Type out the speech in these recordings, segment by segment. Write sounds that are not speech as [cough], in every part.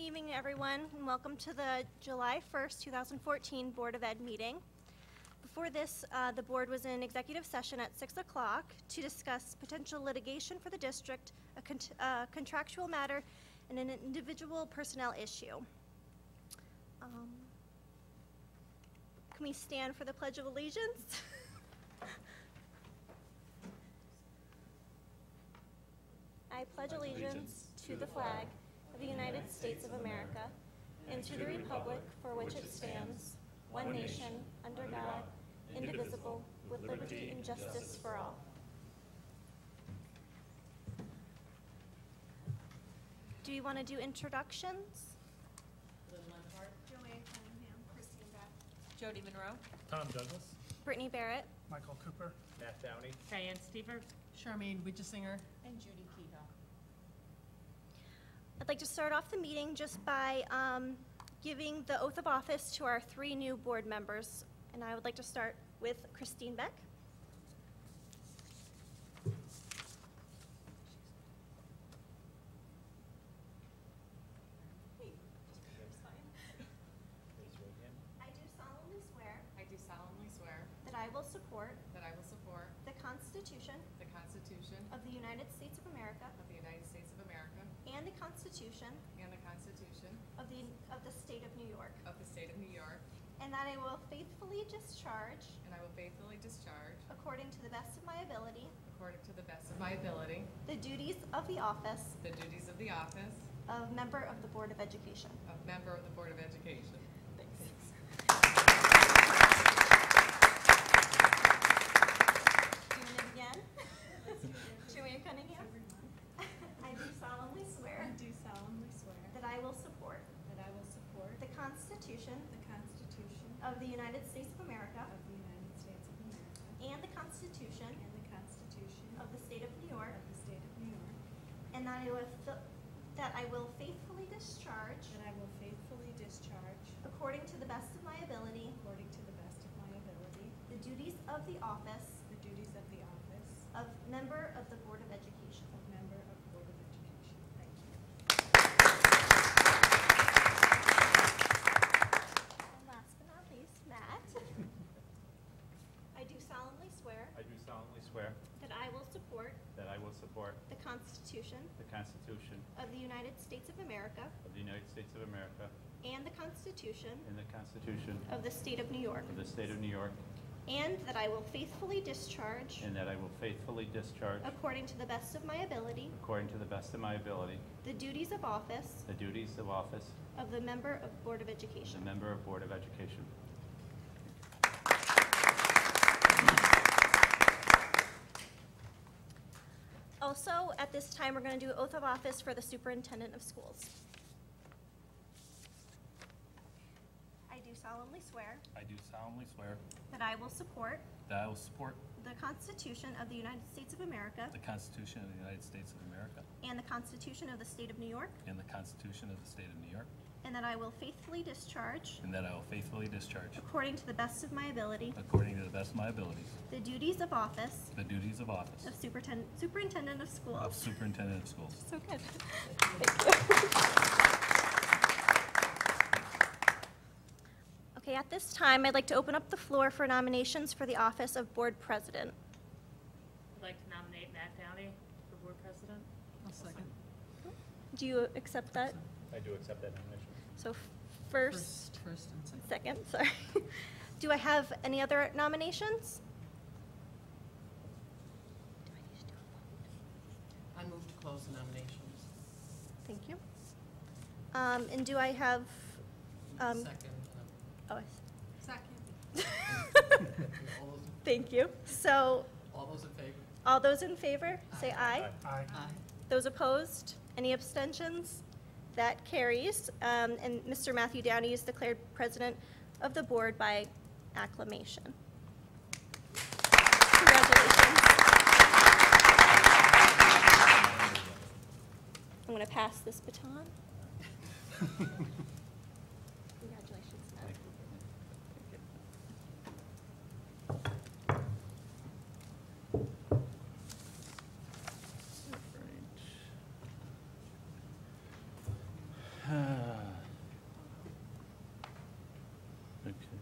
evening, everyone, and welcome to the July 1st, 2014 Board of Ed meeting. Before this, uh, the board was in executive session at 6 o'clock to discuss potential litigation for the district, a a contractual matter, and an individual personnel issue. Um, Can we stand for the Pledge of Allegiance? [laughs] I pledge allegiance to the flag the United States of America and to the republic for which it stands, one nation, under God, indivisible, with liberty and justice for all. Do you want to do introductions? Joanne Cunningham, Christine Beck. Jody Monroe. Tom Douglas. Brittany Barrett. Michael Cooper. Matt Downey. Diane Stever. Charmaine Wijeyesinghe. And Judy Kehoe. I'd like to start off the meeting just by um, giving the oath of office to our three new board members. And I would like to start with Christine Beck. Raise your right hand. I do solemnly swear I do solemnly swear that I will support that I will support the Constitution the Constitution of the United States of America of the United States of America and the Constitution and the Constitution of the, of the State of New York, of the State of New York, and that I will faithfully discharge, and I will faithfully discharge, according to the best of my ability, according to the best of my ability, the duties of the office the duties of the office of member of the Board of Education. of member of the Board of Education. Doing it again? [laughs] Joanne Cunningham? I do solemnly swear I do solemnly swear that I will support that I will support the Constitution the Constitution of the United States of America of the United States of America and the Constitution and the Constitution of the State of New York, of the State of New York, and that I will, fi- that I will faithfully discharge, that I will faithfully discharge, according to the best of my ability, according to the best of my ability, the duties of the office the duties of the office of member of the Board of Education. of member of Board of Education. Thank you. And last but not least, Matt. I do solemnly swear I do solemnly swear that I will support that I will support the Constitution the Constitution of the United States of America of the United States of America and the Constitution and the Constitution of the State of New York, of the State of New York, and that I will faithfully discharge, and that I will faithfully discharge, according to the best of my ability, according to the best of my ability, the duties of office the duties of office of the member of Board of as Education. a member of Board of Education. Also, at this time, we're going to do oath of office for the superintendent of schools. I do solemnly swear I do solemnly swear that I will support that I will support the Constitution of the United States of America the Constitution of the United States of America and the Constitution of the State of New York, and the Constitution of the State of New York, and that I will faithfully discharge, and that I will faithfully discharge, according to the best of my ability, according to the best of my abilities, the duties of office the duties of office of superintendent, superintendent of of schools. Superintendent of Schools. So good. [laughs] Okay, at this time, I'd like to open up the floor for nominations for the office of Board President. I'd like to nominate Matt Downey for Board President. I'll second. Do you accept that? I do accept that nomination. So f- first, First and second. second, sorry. [laughs] Do I have any other nominations? I need to do a vote? I move to close the nominations. Thank you. Um, And do I have, um, Second. Oh, I Second. All [laughs] those, thank you. So, all those in favor? all those in favor, say aye. Aye. Aye. Those opposed? Any abstentions? That carries. Um, And Mr. Matthew Downey is declared president of the board by acclamation. Congratulations. I'm going to pass this baton. [laughs] Congratulations, Matt. Thank you.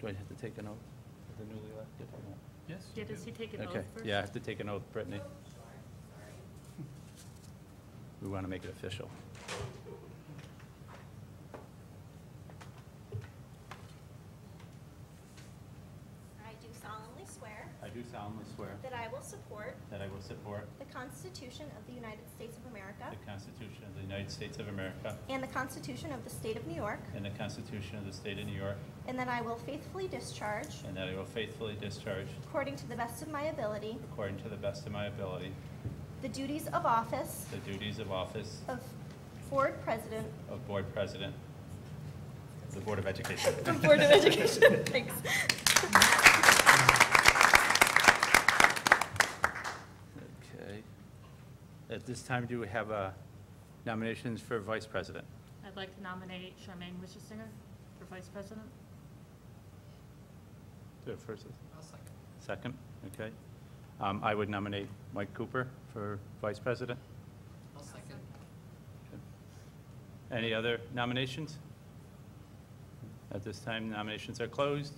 Do I have to take an oath of the newly elected or not? Yes. Yeah, you does do. he take an oath Okay, first? yeah, I have to take an oath, Brittany. We want to make it official. I do solemnly swear I do solemnly swear that I will support that I will support the Constitution of the United States of America the Constitution of the United States of America and the Constitution of the State of New York, and the Constitution of the State of New York, and that I will faithfully discharge, and that I will faithfully discharge, according to the best of my ability, according to the best of my ability, the duties of office the duties of office of Board President of Board President of the Board of Education. of Board of Education. [laughs] Thanks. Okay. At this time, do we have uh, nominations for Vice President? I'd like to nominate Charmaine Wijeyesinghe for vice president. Do it first, I'll second. second, okay. Um, I would nominate Mike Cooper for Vice President. I'll second. Any other nominations? At this time, nominations are closed.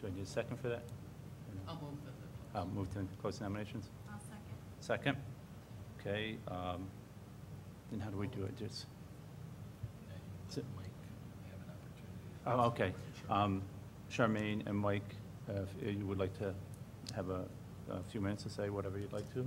Do I need a second for that? I'll move the. I'll move to close nominations. I'll second. Second? Okay, um, and how do we do it? Just, So- oh, okay. Um, Charmaine and Mike, uh, if you would like to have a, a few minutes to say whatever you'd like to.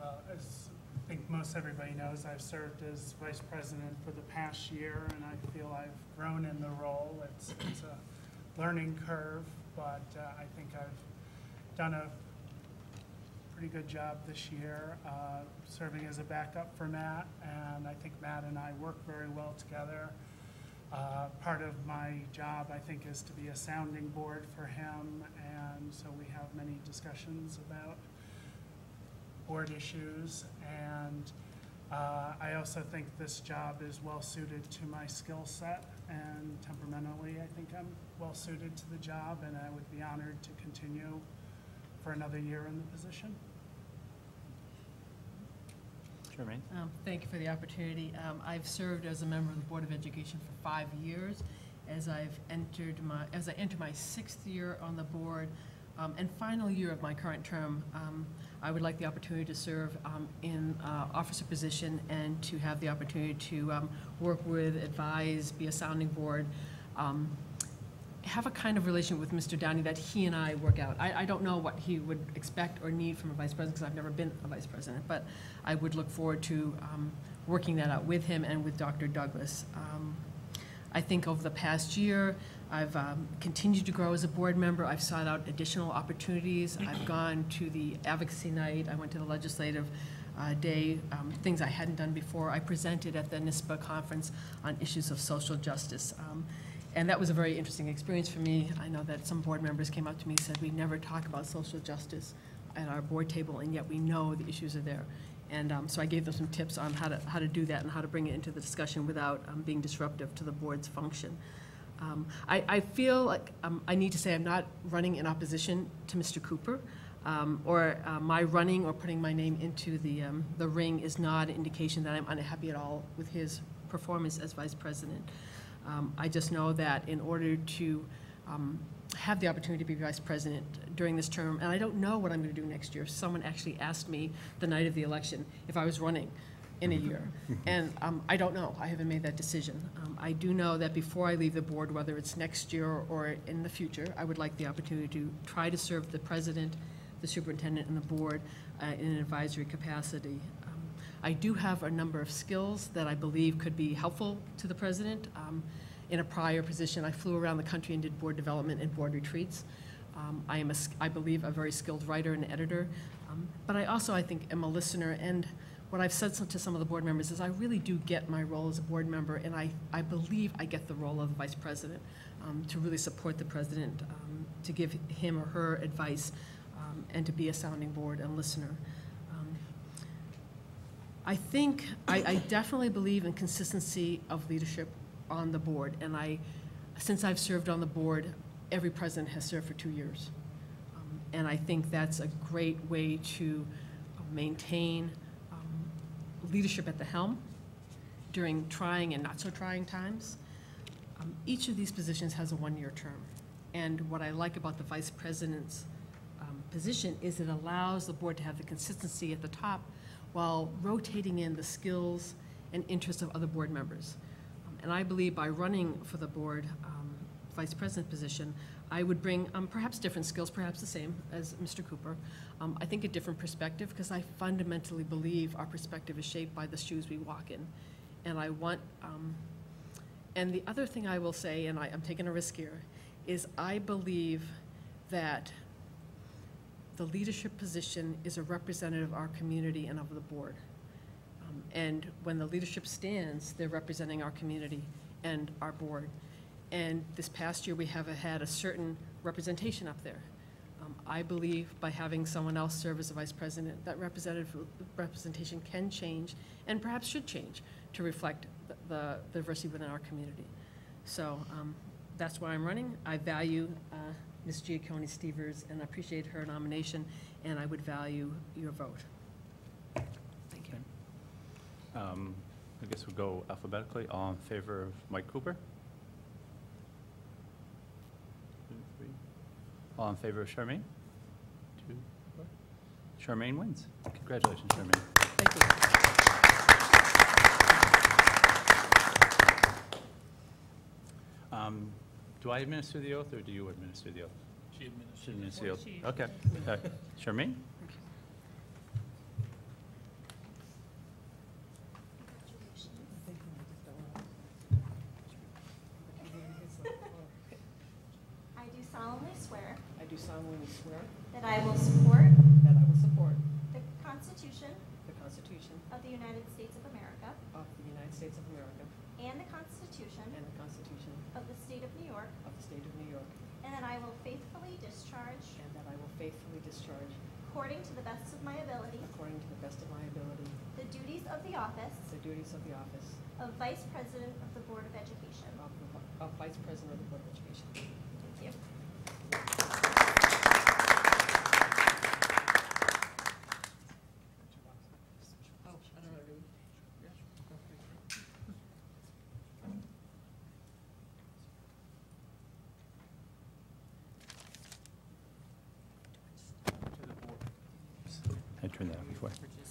Well, as I think most everybody knows, I've served as vice president for the past year, and I feel I've grown in the role. It's, it's a learning curve, but uh, I think I've done a pretty good job this year, uh, serving as a backup for Matt, and I think Matt and I work very well together. Uh, Part of my job, I think, is to be a sounding board for him, and so we have many discussions about board issues, and uh, I also think this job is well-suited to my skill set, and temperamentally, I think I'm well-suited to the job, and I would be honored to continue for another year in the position. Charmaine? Um, Thank you for the opportunity. Um, I've served as a member of the Board of Education for five years. As I've entered my, as I enter my sixth year on the board um, and final year of my current term, um, I would like the opportunity to serve um, in uh, officer position and to have the opportunity to um, work with, advise, be a sounding board, um, have a kind of relation with Mr. Downey that he and I work out. I, I don't know what he would expect or need from a vice president, because I've never been a vice president, but I would look forward to um, working that out with him and with Dr. Douglas. Um, I think over the past year, I've um, continued to grow as a board member. I've sought out additional opportunities. I've [clears throat] gone to the advocacy night. I went to the legislative uh, day, um, things I hadn't done before. I presented at the NYSSBA conference on issues of social justice. Um, And that was a very interesting experience for me. I know that some board members came up to me and said, we never talk about social justice at our board table, and yet we know the issues are there. And um, so I gave them some tips on how to, how to do that and how to bring it into the discussion without um, being disruptive to the board's function. Um, I, I feel like um, I need to say I'm not running in opposition to Mr. Cooper, um, or uh, my running or putting my name into the, um, the ring is not an indication that I'm unhappy at all with his performance as vice president. Um, I just know that in order to um, have the opportunity to be vice president during this term, and I don't know what I'm going to do next year. Someone actually asked me the night of the election if I was running in a year. [laughs] And um, I don't know. I haven't made that decision. Um, I do know that before I leave the board, whether it's next year or in the future, I would like the opportunity to try to serve the president, the superintendent, and the board uh, in an advisory capacity. I do have a number of skills that I believe could be helpful to the president. Um, In a prior position, I flew around the country and did board development and board retreats. Um, I am, a I believe, a very skilled writer and editor. Um, But I also, I think, am a listener, and what I've said to some of the board members is I really do get my role as a board member, and I, I believe I get the role of vice president, um, to really support the president, um, to give him or her advice, um, and to be a sounding board and listener. I think, I, I definitely believe in consistency of leadership on the board, and I, since I've served on the board, every president has served for two years. Um, And I think that's a great way to maintain um, leadership at the helm during trying and not so trying times. Um, Each of these positions has a one-year term. And what I like about the vice president's um, position is it allows the board to have the consistency at the top while rotating in the skills and interests of other board members. Um, And I believe by running for the board um, vice president position, I would bring um, perhaps different skills, perhaps the same as Mr. Cooper. Um, I think a different perspective, because I fundamentally believe our perspective is shaped by the shoes we walk in. And I want, um, and the other thing I will say, and I, I'm taking a risk here, is I believe that the leadership position is a representative of our community and of the board. Um, And when the leadership stands, they're representing our community and our board. And this past year, we have had a certain representation up there. Um, I believe by having someone else serve as a vice president, that representative, representation can change, and perhaps should change, to reflect the- the diversity within our community. So um, that's why I'm running. I value uh, Ms. Giacomi Stevers and I appreciate her nomination, and I would value your vote. Thank you. Um, I guess we'll go alphabetically. All in favor of Mike Cooper? Two, three. All in favor of Charmaine? Two, four. Charmaine wins. Congratulations, Charmaine. Thank you. Um, Do I administer the oath, or do you administer the oath? She She administers the oath. She- Okay. Uh, Charmaine? I do solemnly swear I do solemnly swear that I will support that I will support the Constitution the Constitution of the United States of America of the United States of America and the Constitution and the Constitution of the State of New York, of the State of New York, and that I will faithfully discharge, and that I will faithfully discharge, according to the best of my ability, according to the best of my ability, the duties of the office the duties of the office of Vice President of the Board of Education. of of Vice President of the Board of Education. Thank you. Oh, I don't know, do we? I turned that off before.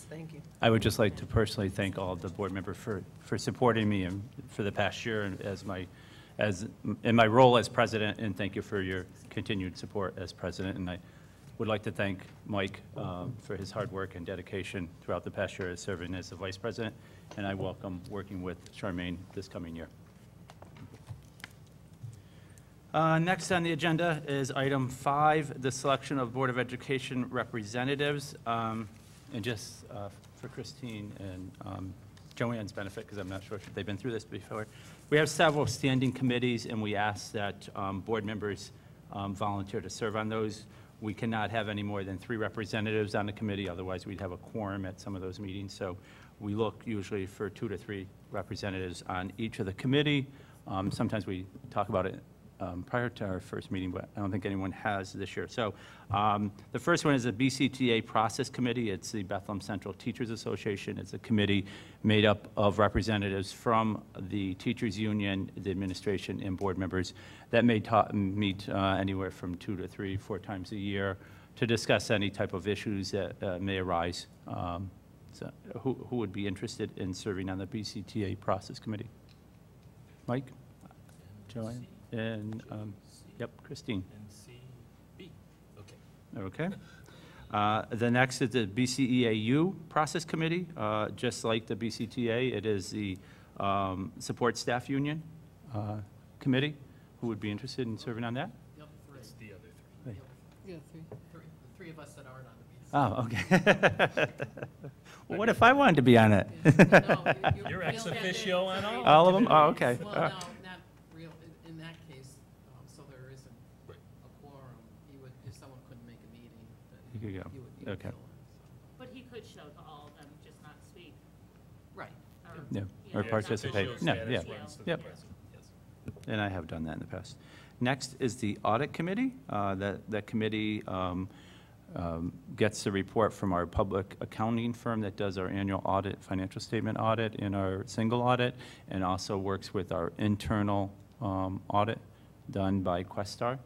Thank you. I would just like to personally thank all the board members for, for supporting me and for the past year and as my, as, in my role as president, and thank you for your continued support as president. And I would like to thank Mike um, for his hard work and dedication throughout the past year as serving as the vice president, and I welcome working with Charmaine this coming year. Uh, Next on the agenda is item five, the selection of Board of Education representatives. Um, And just uh, for Christine and um, Joanne's benefit, because I'm not sure if they've been through this before, we have several standing committees, and we ask that um, board members um, volunteer to serve on those. We cannot have any more than three representatives on the committee, otherwise we'd have a quorum at some of those meetings. So we look usually for two to three representatives on each of the committee. Um, Sometimes we talk about it um, prior to our first meeting, but I don't think anyone has this year. So um, the first one is the BCTA Process Committee. It's the Bethlehem Central Teachers Association. It's a committee made up of representatives from the teachers' union, the administration, and board members that may meet uh, anywhere from two to three, four times a year to discuss any type of issues that uh, may arise. Um, So who who would be interested in serving on the BCTA Process Committee? Mike? Joanne? And, um, yep, Christine. And CB, okay. Okay. Uh, The next is the BCEAU Process Committee. Uh, Just like the BCTA, it is the um, Support Staff Union uh, Committee. Who would be interested in serving on that? Yep, It's the other three. Yeah, three, three, the three of us that aren't on the BC. Oh, okay. Well, [laughs] what if I wanted to be on it? [laughs] You're ex officio on all. All of them? Oh, okay. Well, no, not real, in, in that case, um, so there isn't Right. a quorum, you would, if someone couldn't make a meeting, then You could go. you would, you would Okay. fill in, But he could show to all of them, just not speak. so. Right. or, Yeah, you or know, participate. not- No, Official yeah. status to the Yep. president, yes. And I have done that in the past. Next is the Audit Committee. Uh, That, that committee um, um, gets the report from our public accounting firm that does our annual audit, financial statement audit, and our single audit, and also works with our internal um, audit done by Questar,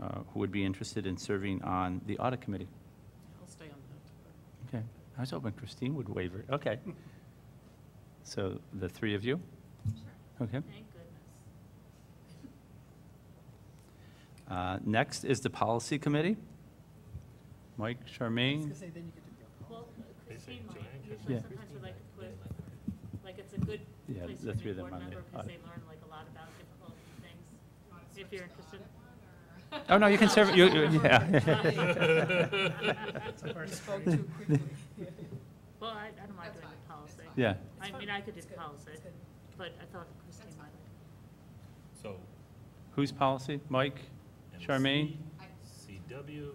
uh, who would be interested in serving on the audit committee. I'll stay on that. Okay, I was hoping Christine would waver. Okay. So the three of you? Okay. Thank goodness. Uh, Next is the policy committee. Mike, I was Charmaine? say, then you get to go. Well, Christine might, Yeah. usually sometimes we like to put, like, it's a good Yeah, place the for three a of them board member, because they learn like a lot about difficult things, if you're interested. Oh, no, you can serve, you, you- yeah. [laughs] You spoke too quickly. Well, I, I don't mind doing the policy. Yeah, I mean, I could do the policy, but I thought Christine might. So. whose policy? Mike? Charmaine? CW,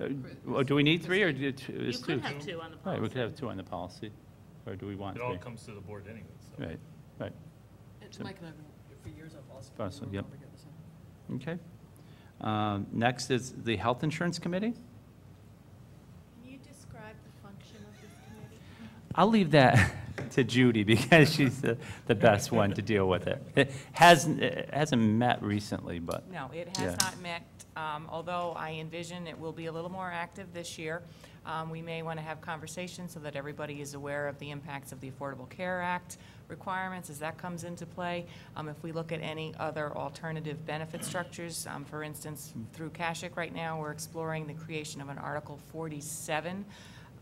Uh, well, Do we need three, or do two- You is two? could have two on the policy. Right, we could have two on the policy, or do we want it all three? comes to the board anyway, so. Right, right, And Mike and I have been, for years, I've also. Policy, yep. all together, so. okay. Um, Next is the Health Insurance Committee. Can you describe the function of this committee? I'll leave that [laughs] to Judy, because she's the, the best one to deal with it. It hasn't, it hasn't met recently, but, No, it Yeah. has not met, um, although I envision it will be a little more active this year. Um, We may want to have conversations so that everybody is aware of the impacts of the Affordable Care Act requirements as that comes into play. Um, If we look at any other alternative benefit structures, um, for instance, through CASHIC right now, we're exploring the creation of an Article 47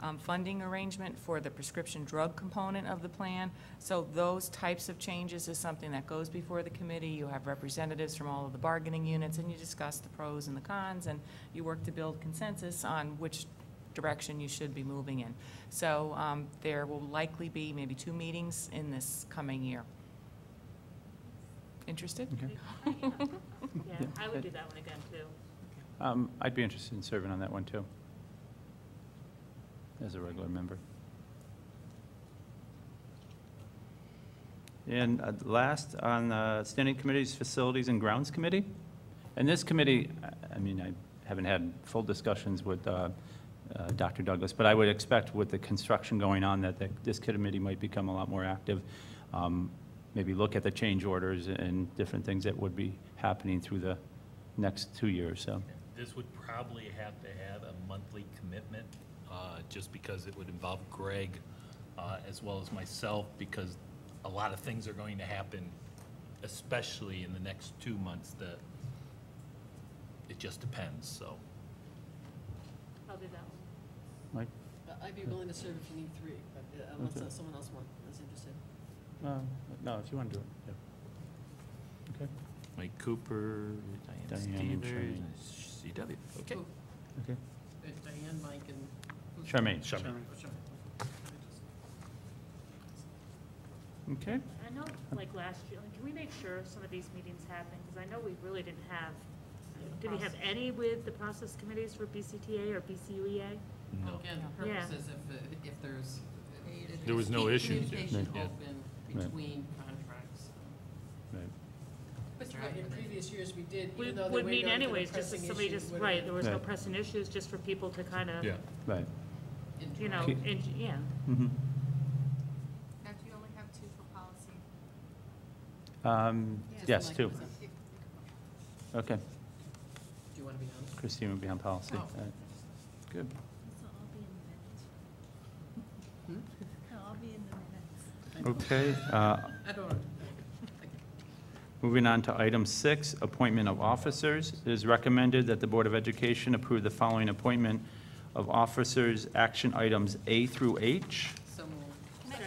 um, funding arrangement for the prescription drug component of the plan. So those types of changes is something that goes before the committee. You have representatives from all of the bargaining units, and you discuss the pros and the cons, and you work to build consensus on which direction you should be moving in. So um, there will likely be maybe two meetings in this coming year. Interested? okay. Yeah, I would do that one again, too. Um, I'd be interested in serving on that one, too, as a regular member. And uh, last, on the Standing Committees, Facilities and Grounds Committee. And this committee, I- I mean, I haven't had full discussions with uh, uh, Dr. Douglas, but I would expect with the construction going on that the- this committee might become a lot more active. Um, Maybe look at the change orders and different things that would be happening through the next two years, so. This would probably have to have a monthly commitment, uh, just because it would involve Greg, uh, as well as myself, because a lot of things are going to happen, especially in the next two months, that it just depends, so. I'll do that one. Mike? I'd be willing to serve if you need three, but uh, unless Okay. uh, someone else wants, is interested. Uh, No, if you want to do it, yeah. Okay, Mike Cooper, Diane Diane and Stevens, CW, okay. Who? okay. Uh, Diane, Mike, and. Who's- Charmaine. Charmaine. Okay. I know, like last year, can we make sure some of these meetings happen? Because I know we really didn't have, did we have any with the process committees for BCTA or BCUEA? No. Again, Yeah. purpose is if, uh, if there's. There was no keep issues, yeah. Communication Yeah. open Right. between contracts. Right. But in previous years, we did, We even though they would weighed meet on the anyways, just pressing somebody issue, just, would right, there was no Right. pressing issues, just for people to kind of, Yeah. Right. You know, Keep- and, yeah. Mhm. Now, do you only have two for policy? Um, Yes, two. Okay. Do you want to be on? Christine will be on policy. Oh. All right. Good. I'll be in the minutes. Hmm? No, I'll be in the minutes. I know. Okay, uh, I don't know. moving on to item six, appointment of officers. It is recommended that the Board of Education approve the following appointment of officers, action items A through H. So moved.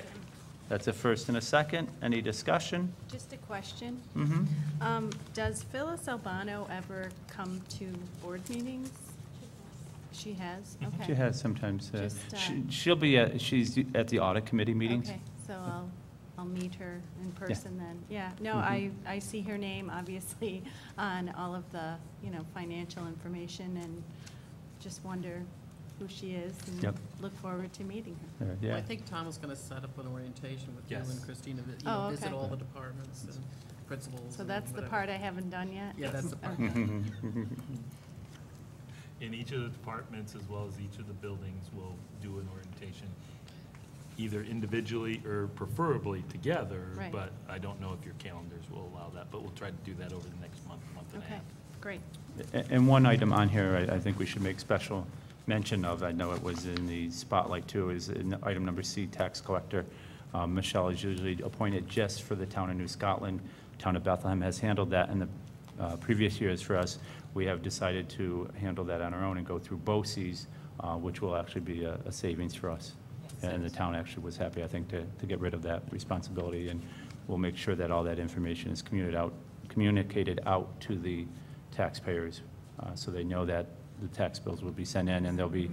That's a first and a second. Any discussion? Just a question. Mm-hmm. Um, Does Phyllis Albano ever come to board meetings? She has? Okay. She has sometimes, uh, Just, uh, she- she'll be, at she's at the audit committee meetings. Okay, so I'll, I'll meet her in person then. Yeah, no, Mhm. I, I see her name, obviously, [laughs] on all of the, you know, financial information, and just wonder who she is, and Yep. look forward to meeting her. Well, Yeah. I think Tom was going to set up an orientation with you Yes. and Christina, vi- you Oh, know, visit okay. all the departments and principals. So and that's the whatever. part I haven't done yet? Yeah, that's the part. Okay. [laughs] In each of the departments, as well as each of the buildings, will do an orientation. either individually or preferably together. Right. But I don't know if your calendars will allow that, but we'll try to do that over the next month, month and a Okay, half. great. A- And one item on here I I think we should make special mention of, I know it was in the spotlight too, is in item number C, tax collector. Um, Michelle is usually appointed just for the town of New Scotland. Town of Bethlehem has handled that in the uh, previous years for us. We have decided to handle that on our own and go through BOCES, uh, which will actually be a a savings for us. And the town actually was happy, I think, to, to get rid of that responsibility, and we'll make sure that all that information is communicated out, communicated out to the taxpayers, uh, so they know that the tax bills will be sent in, and there'll be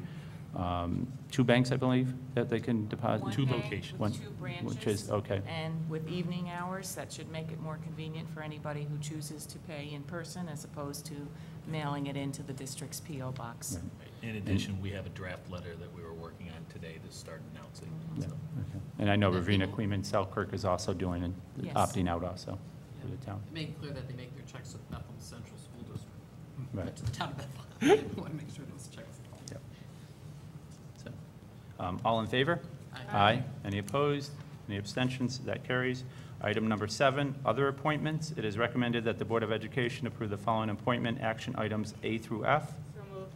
um, two banks, I believe, that they can deposit? One Two bank locations. One- With two which is- branches. okay. And with evening hours, that should make it more convenient for anybody who chooses to pay in person as opposed to mailing it into the district's PO box. Right. In addition, we have a draft letter that we were working on today to start announcing. Yeah, so. okay. And I know Ravena Coeymans Selkirk is also doing, and Yes. opting out also for the town. Make clear that they make their checks with Bethel Central School District. Right. Not to the town of Bethel. [laughs] Want to make sure those checks. Yep. So, um, All in favor? Aye. Any opposed? Any abstentions? That carries. Item number seven, other appointments. It is recommended that the Board of Education approve the following appointment action items A through F. So moved.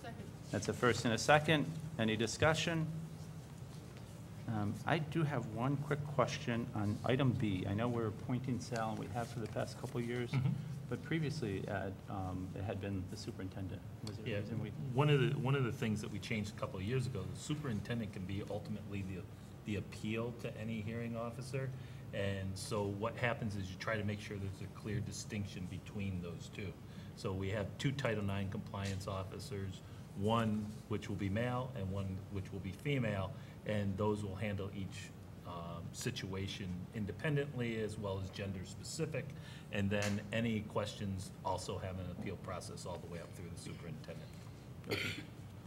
Second. That's a first and a second. Any discussion? Um, I do have one quick question on item B. I know we're appointing Sal, and we have for the past couple of years, Mhm. But previously, Ed, um, it had been the superintendent. Was there Yeah, a reason we? one of the, one of the things that we changed a couple of years ago, the superintendent can be ultimately the, the appeal to any hearing officer. And so what happens is you try to make sure there's a clear distinction between those two. So we have two Title IX compliance officers, one which will be male and one which will be female, and those will handle each um, situation independently as well as gender-specific. And then any questions also have an appeal process all the way up through the superintendent.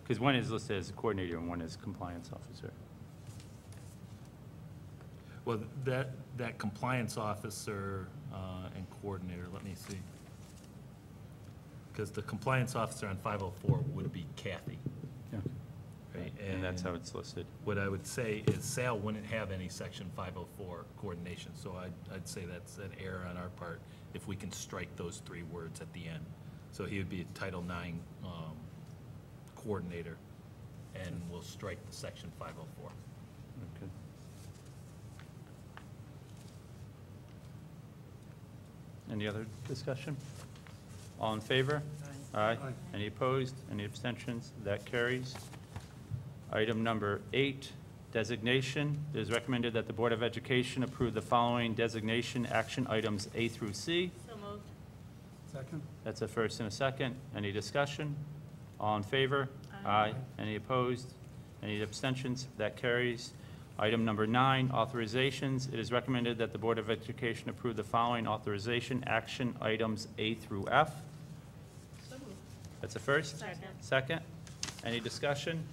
Because one is listed as a coordinator and one is compliance officer. Well, that, that compliance officer uh, and coordinator, let me see. Because the compliance officer on 504 would be Kathy. Yeah. Right, And that's how it's listed. What I would say is Sal wouldn't have any section 504 coordination, so I'd, I'd say that's an error on our part if we can strike those three words at the end. So he would be a Title IX um, coordinator, and we'll strike the section 504. Okay. Any other discussion? All in favor? Aye. Any opposed? Any abstentions? That carries. Item number eight, designation. It is recommended that the Board of Education approve the following designation action items A through C. So moved. Second? That's a first and a second. Any discussion? All in favor? Aye. Any opposed? Any abstentions? That carries. Item number nine, authorizations. It is recommended that the Board of Education approve the following authorization action items A through F. So moved. That's a first? Second. Second? Any discussion?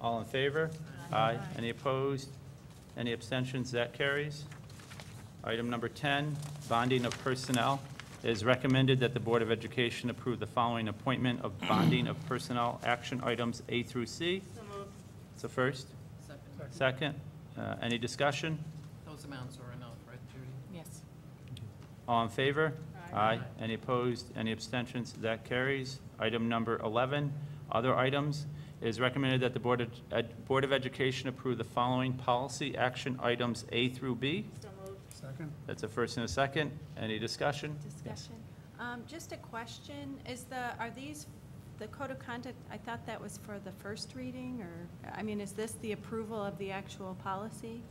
All in favor? Aye. Any opposed? Any abstentions? That carries. Item number 10, bonding of personnel. It is recommended that the Board of Education approve the following appointment of bonding of personnel action items A through C. So moved. It's a first. Second. Second? Uh, Any discussion? Those amounts are enough, right, Judy? Yes. All in favor? Aye. Aye. Any opposed? Any abstentions? That carries. Item number 11, other items. It is recommended that the Board of, Ed- Board of Education approve the following policy action items A through B. So moved. Second? That's a first and a second. Any discussion? Discussion. Um, Just a question, is the, are these, the code of conduct, I thought that was for the first reading, or, I mean, is this the approval of the actual policy?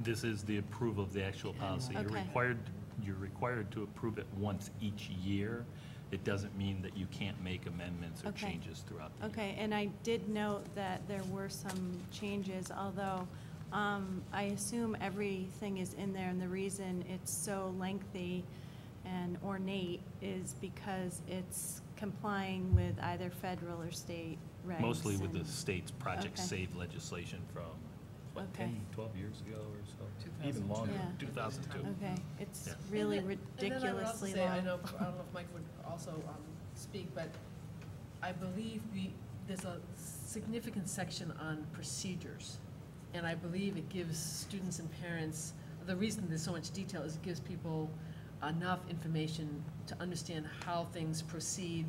This is the approval of the actual policy. You're Okay. required, you're required to approve it once each year. It doesn't mean that you can't make amendments or Okay. changes throughout the year. Okay, and I did note that there were some changes, although um, I assume everything is in there, and the reason it's so lengthy and ornate is because it's complying with either federal or state regs. Mostly with the and- state's Project Okay. Save legislation from, Okay. 10, 12 years ago or so? Even 2002. longer, Yeah. 2002. Okay, it's Yeah. really And then- And then I would also ridiculously say, I long. know, I don't know if Mike would also um, speak, but I believe we, there's a significant section on procedures. And I believe it gives students and parents, the reason there's so much detail is it gives people enough information to understand how things proceed,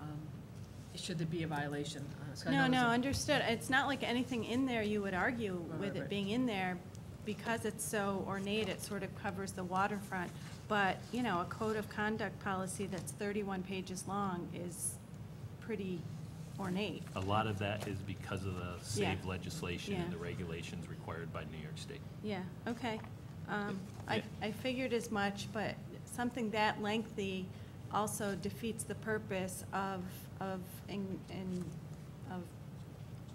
um, should there be a violation. Uh, so No, no, understood. It's not like anything in there you would argue Right, with right, it right. being in there. Because it's so ornate, it sort of covers the waterfront. But, you know, a code of conduct policy that's 31 pages long is pretty ornate. A lot of that is because of the Yeah. SAVE legislation and the regulations required by New York State. Yeah, okay. Um, I, I figured as much, but something that lengthy also defeats the purpose of, of, in, in, of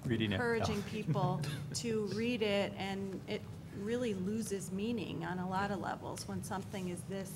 Reading it. encouraging [laughs] people to read it, and it really loses meaning on a lot of levels when something is this,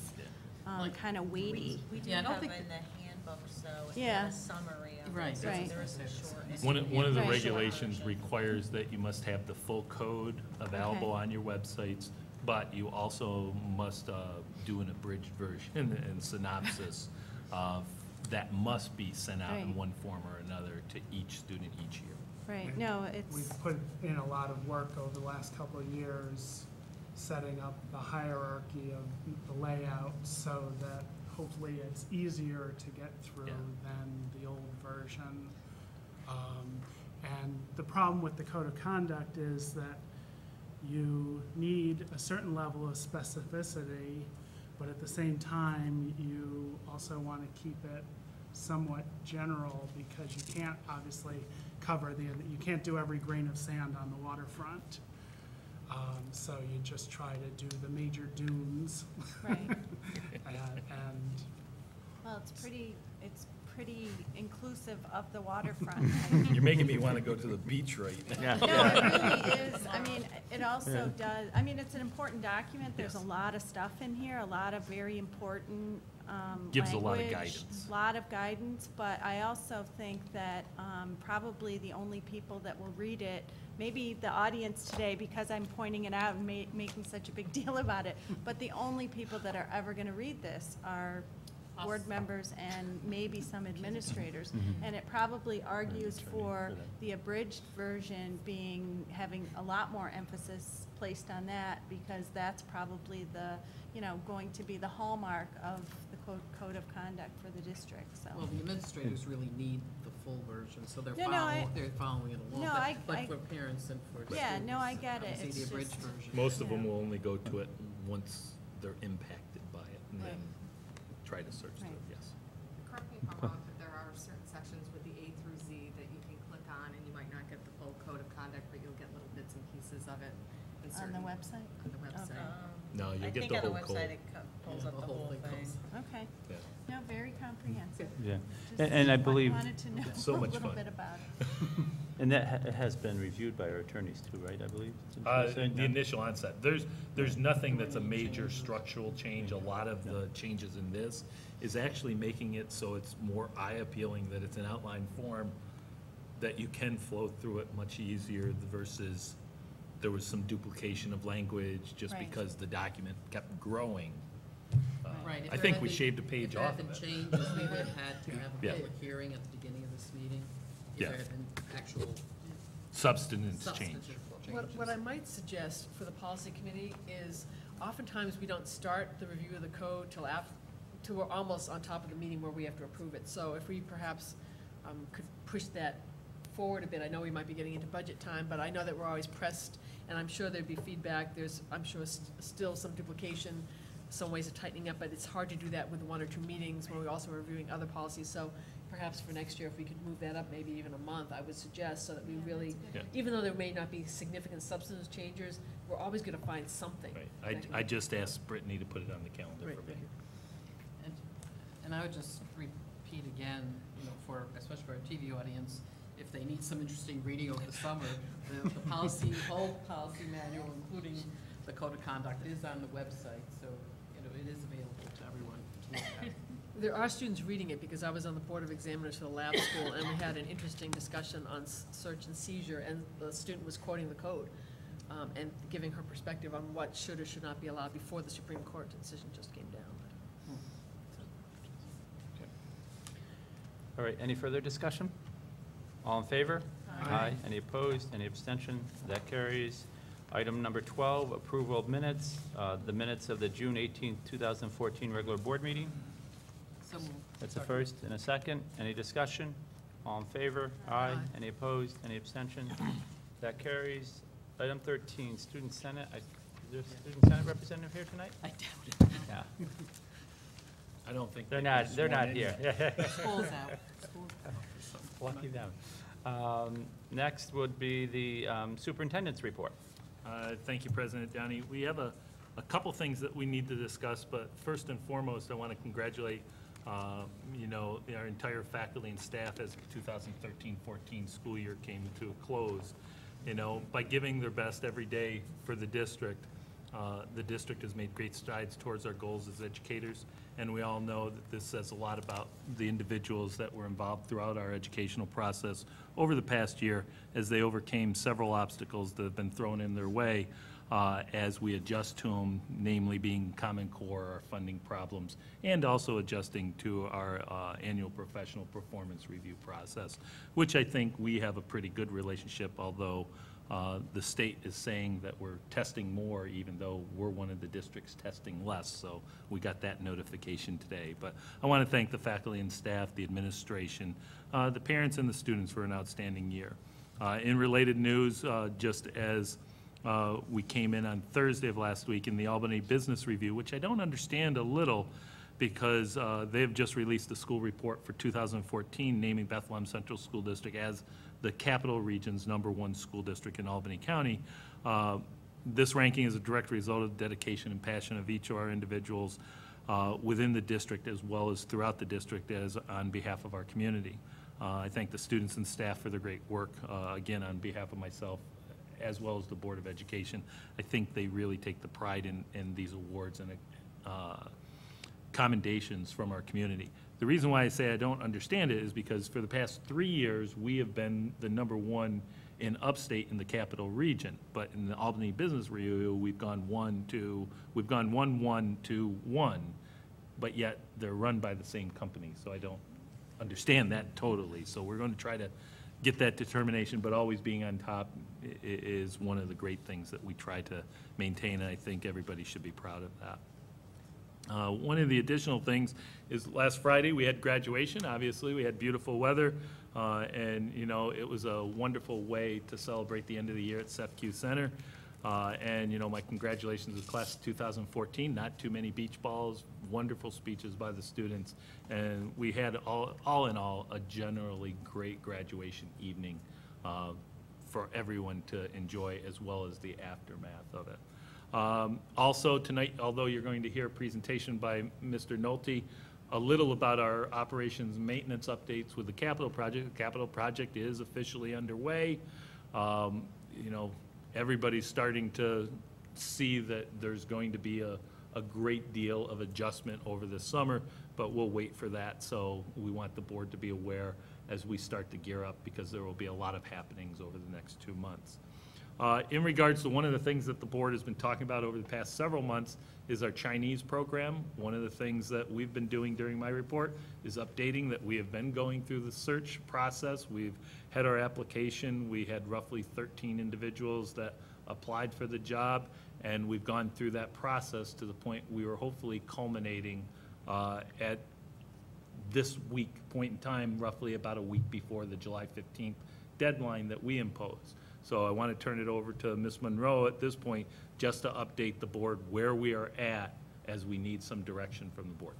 um, Like, kind of weighty. We do Yeah, I don't have in think- the handbook, so it Yeah. had a summary of it. Right. so Right. There is a short. One of, one of the Right. regulations requires that you must have the full code available Okay. on your websites, but you also must uh, do an abridged version [laughs] and synopsis uh, that must be sent out in Right. one form or another to each student each year. Right, no, it's, We've put in a lot of work over the last couple of years, setting up the hierarchy of the layout so that hopefully it's easier to get through Yeah. than the old version. Um, And the problem with the code of conduct is that you need a certain level of specificity, but at the same time, you also want to keep it somewhat general because you can't obviously cover the, you can't do every grain of sand on the waterfront. Um, So you just try to do the major dunes. Right. [laughs] And, and well, it's pretty, it's pretty inclusive of the waterfront. I [laughs] You're making me want to go to the beach right now. No, it really is. I mean, it also does, I mean, it's an important document. There's a lot of stuff in here, a lot of very important um, Gives a lot of language, guidance. Lot of guidance, but I also think that um, probably the only people that will read it, maybe the audience today, because I'm pointing it out and ma- making such a big [laughs] deal about it, but the only people that are ever going to read this are board members and maybe some administrators. Mhm. And it probably argues for for the abridged version being, having a lot more emphasis placed on that, because that's probably the, you know, going to be the hallmark of the code, code of conduct for the district, so. Well, the administrators really need the full version, so they're No, no, I- following, they're following it along. No, but- I- But I- for parents and for students. Yeah, no, I get it. Obviously, It's the abridged just- version. Most of them will only go to it once they're impacted by it and then try to search through it, yes. Correct me if I'm wrong, but there are certain sections with the A through Z that you can click on, and you might not get the full code of conduct, but you'll get little bits and pieces of it in On certain. the website? On the website. No, you I get think the on the whole code. website it co- pulls up the the whole whole thing thing. Okay, Yeah. no, very comprehensive. Yeah, Just and and I wa- believe, Wanted to know [laughs] So [laughs] a much little fun. bit about it. [laughs] and that ha- has been reviewed by our attorneys too, right, I believe? Didn't you Uh, say, the initial onset, there's, there's nothing that's a major structural change. A lot of the changes in this is actually making it so it's more eye appealing, that it's an outline form, that you can flow through it much easier versus there was some duplication of language just Right. because the document kept growing. Uh, Right. if I there think had we been- shaved a page off If of there had been changes, we would have had to have Yeah. a public hearing at the beginning of this meeting. If Yeah. there had been actual Substance change. substantive What, what I might suggest for the policy committee is, oftentimes we don't start the review of the code till af, till we're almost on top of the meeting where we have to approve it. So if we perhaps, um, could push that forward a bit, I know we might be getting into budget time, but I know that we're always pressed, and I'm sure there'd be feedback, there's, I'm sure, st- still some duplication, some ways of tightening up, but it's hard to do that with one or two meetings when we're also reviewing other policies, so perhaps for next year, if we could move that up maybe even a month, I would suggest, so that we really, Yeah. even though there may not be significant substance changes, we're always gonna find something. Right. I, I just asked Brittany to put it on the calendar Right, for me. right. And, and I would just repeat again, you know, for, especially for our TV audience, if they need some interesting reading over the summer, the, the policy, whole policy manual, including the code of conduct, is on the website, so, you know, it is available to everyone to look at. [laughs] There are students reading it, because I was on the Board of Examiners for the lab school, and we had an interesting discussion on s- search and seizure, and the student was quoting the code, um, and giving her perspective on what should or should not be allowed before the Supreme Court decision just came down. All right, any further discussion? All in favor? Aye. Any opposed? Any abstention? That carries. Item number 12, approval of minutes. Uh, The minutes of the June 18th, 2014 regular board meeting. So moved. That's a first and a second. Any discussion? All in favor? Aye. Aye. Any opposed? Any abstention? That carries. Item 13, Student Senate. I- Is there a Student Senate representative here tonight? I doubt it. Yeah. I don't think. They're not, be they're not here. yet. School's out. School's out. Lucky them. Um, Next would be the um, superintendent's report. Uh, Thank you, President Downey. We have a, a couple things that we need to discuss, but first and foremost, I want to congratulate, uh, you know, our entire faculty and staff as the 2013-14 school year came to a close. You know, by giving their best every day for the district, uh, the district has made great strides towards our goals as educators, and we all know that this says a lot about the individuals that were involved throughout our educational process over the past year as they overcame several obstacles that have been thrown in their way uh, as we adjust to them, namely being Common Core, our funding problems, and also adjusting to our uh, annual professional performance review process, which I think we have a pretty good relationship, although uh, The state is saying that we're testing more, even though we're one of the districts testing less, so we got that notification today. But I want to thank the faculty and staff, the administration, uh, the parents and the students for an outstanding year. Uh, In related news, uh, just as uh, we came in on Thursday of last week in the Albany Business Review, which I don't understand a little, because they've just released the school report for 2014, naming Bethlehem Central School District as the capital region's number one school district in Albany County. Uh, This ranking is a direct result of the dedication and passion of each of our individuals uh, within the district as well as throughout the district as on behalf of our community. Uh, I thank the students and staff for their great work, uh, again, on behalf of myself, as well as the Board of Education. I think they really take the pride in, in these awards and uh, commendations from our community. The reason why I say I don't understand it is because for the past three years, we have been the number one in upstate in the capital region. But in the Albany Business Review, we've gone one, two, we've gone one, one, two, one, but yet they're run by the same company, so I don't understand that totally. So we're going to try to get that determination, but always being on top is one of the great things that we try to maintain, and I think everybody should be proud of that. Uh, One of the additional things is last Friday, we had graduation, obviously, we had beautiful weather, uh, and, you know, it was a wonderful way to celebrate the end of the year at SEFCU Center. Uh, And, you know, my congratulations to class 2014, not too many beach balls, wonderful speeches by the students, and we had all, all in all, a generally great graduation evening uh, for everyone to enjoy, as well as the aftermath of it. Um, Also, tonight, although you're going to hear a presentation by Mr. Nolte, a little about our operations maintenance updates with the capital project. The capital project is officially underway. Um, You know, everybody's starting to see that there's going to be a, a great deal of adjustment over the summer, but we'll wait for that. So we want the board to be aware as we start to gear up, because there will be a lot of happenings over the next two months. Uh, In regards to one of the things that the board has been talking about over the past several months is our Chinese program. One of the things that we've been doing during my report is updating that we have been going through the search process. We've had our application, we had roughly 13 individuals that applied for the job, and we've gone through that process to the point we were hopefully culminating uh, at this week, point in time, roughly about a week before the July 15th deadline that we impose. So I want to turn it over to Ms. Monroe at this point, just to update the board where we are at as we need some direction from the board.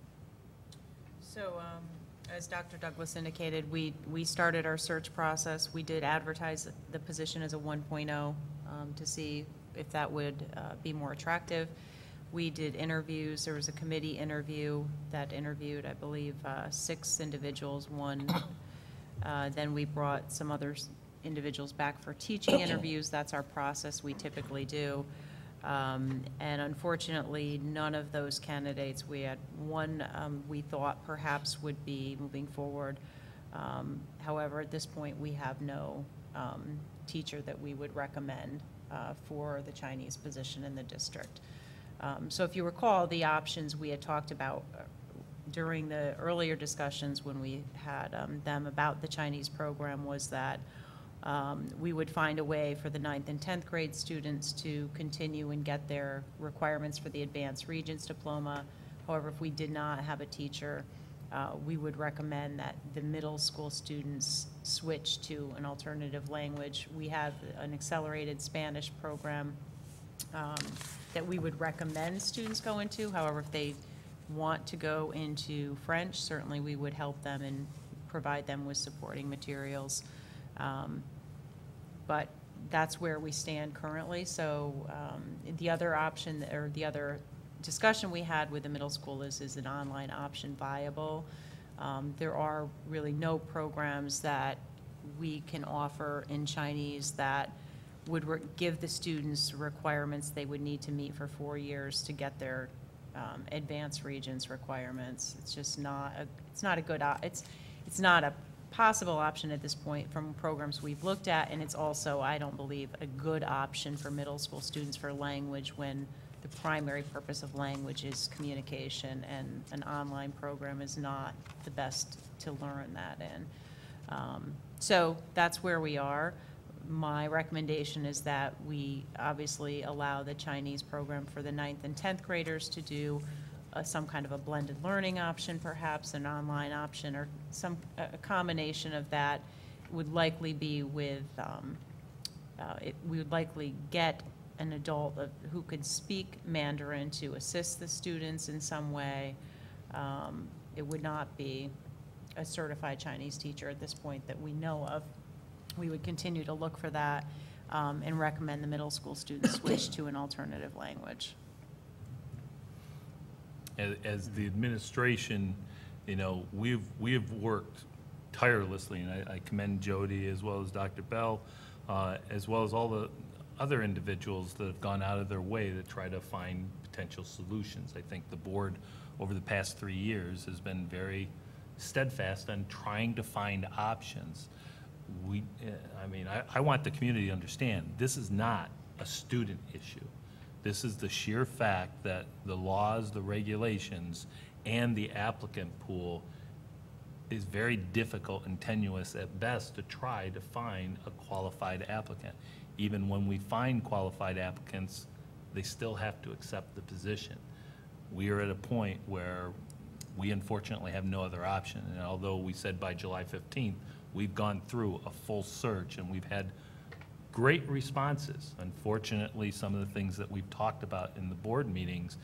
So, um, as Dr. Douglas indicated, we, we started our search process. We did advertise the position as a 1.0 um, to see if that would uh, be more attractive. We did interviews. There was a committee interview that interviewed, I believe, uh, six individuals. One, uh, then we brought some other individuals back for teaching [coughs] interviews. That's our process we typically do. Um, And unfortunately, none of those candidates, we had one um, we thought perhaps would be moving forward. Um, However, at this point, we have no um, teacher that we would recommend uh, for the Chinese position in the district. Um, So if you recall, the options we had talked about uh, during the earlier discussions when we had um, them about the Chinese program was that um, we would find a way for the ninth and 10th grade students to continue and get their requirements for the Advanced Regents Diploma. However, if we did not have a teacher, uh, we would recommend that the middle school students switch to an alternative language. We have an accelerated Spanish program um, that we would recommend students go into. However, if they want to go into French, certainly we would help them and provide them with supporting materials. Um, But that's where we stand currently. So um, the other option, or the other discussion we had with the middle school is, is an online option viable? Um, There are really no programs that we can offer in Chinese that would give the students requirements they would need to meet for four years to get their um, advanced Regents requirements. It's just not, a it's not a good, it's, it's not a possible option at this point from programs we've looked at, and it's also, I don't believe, a good option for middle school students for language when the primary purpose of language is communication, and an online program is not the best to learn that in. Um, So that's where we are. My recommendation is that we obviously allow the Chinese program for the ninth and 10th graders to do uh, some kind of a blended learning option, perhaps, an online option, or some, a a combination of that would likely be with, um, uh, it- we would likely get an adult of- who could speak Mandarin to assist the students in some way. Um, It would not be a certified Chinese teacher at this point that we know of. We would continue to look for that um, and recommend the middle school students [coughs] switch to an alternative language. As, as the administration, you know, we've, we've worked tirelessly, and I, I commend Jody as well as Dr. Bell, uh, as well as all the other individuals that have gone out of their way to try to find potential solutions. I think the board, over the past three years, has been very steadfast on trying to find options. We, I mean, I, I want the community to understand, this is not a student issue. This is the sheer fact that the laws, the regulations, and the applicant pool is very difficult and tenuous at best to try to find a qualified applicant. Even when we find qualified applicants, they still have to accept the position. We are at a point where we unfortunately have no other option. And although we said by July 15th, we've gone through a full search and we've had great responses. Unfortunately, some of the things that we've talked about in the board meetings,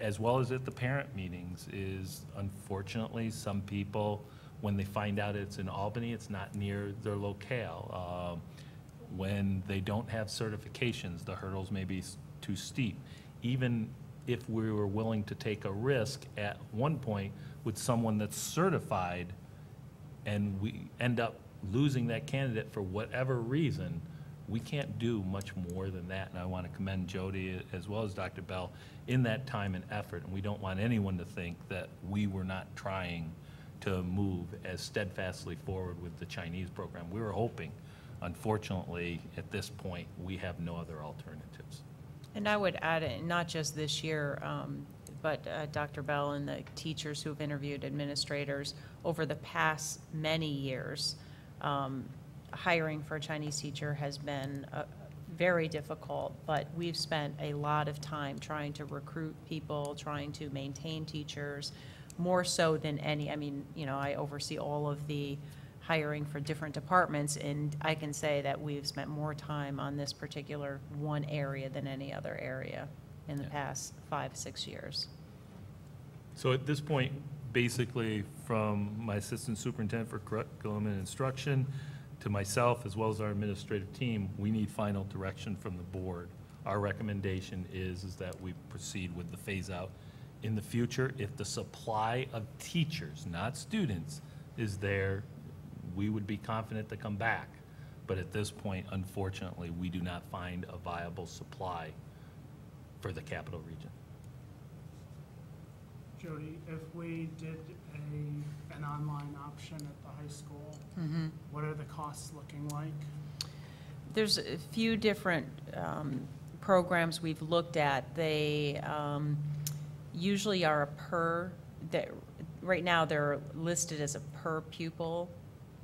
as well as at the parent meetings, is unfortunately, some people, when they find out it's in Albany, it's not near their locale. Um, When they don't have certifications, the hurdles may be too steep. Even if we were willing to take a risk at one point with someone that's certified, and we end up losing that candidate for whatever reason, we can't do much more than that. And I want to commend Jody as well as Dr. Bell in that time and effort. And we don't want anyone to think that we were not trying to move as steadfastly forward with the Chinese program. We were hoping. Unfortunately, at this point, we have no other alternatives. And I would add, it, not just this year, um, but uh, Dr. Bell and the teachers who have interviewed administrators over the past many years, um, hiring for a Chinese teacher has been uh, very difficult, but we've spent a lot of time trying to recruit people, trying to maintain teachers, more so than any, I mean, you know, I oversee all of the hiring for different departments, and I can say that we've spent more time on this particular one area than any other area in the Yeah. past five, six years. So at this point, basically, from my assistant superintendent for curriculum and instruction to myself, as well as our administrative team, we need final direction from the board. Our recommendation is, is that we proceed with the phase-out. In the future, if the supply of teachers, not students, is there, we would be confident to come back. But at this point, unfortunately, we do not find a viable supply for the capital region. Jody, if we did a, an online option at the high school, what are the costs looking like? There's a few different um, programs we've looked at. They um, usually are a per that, right now, they're listed as a per pupil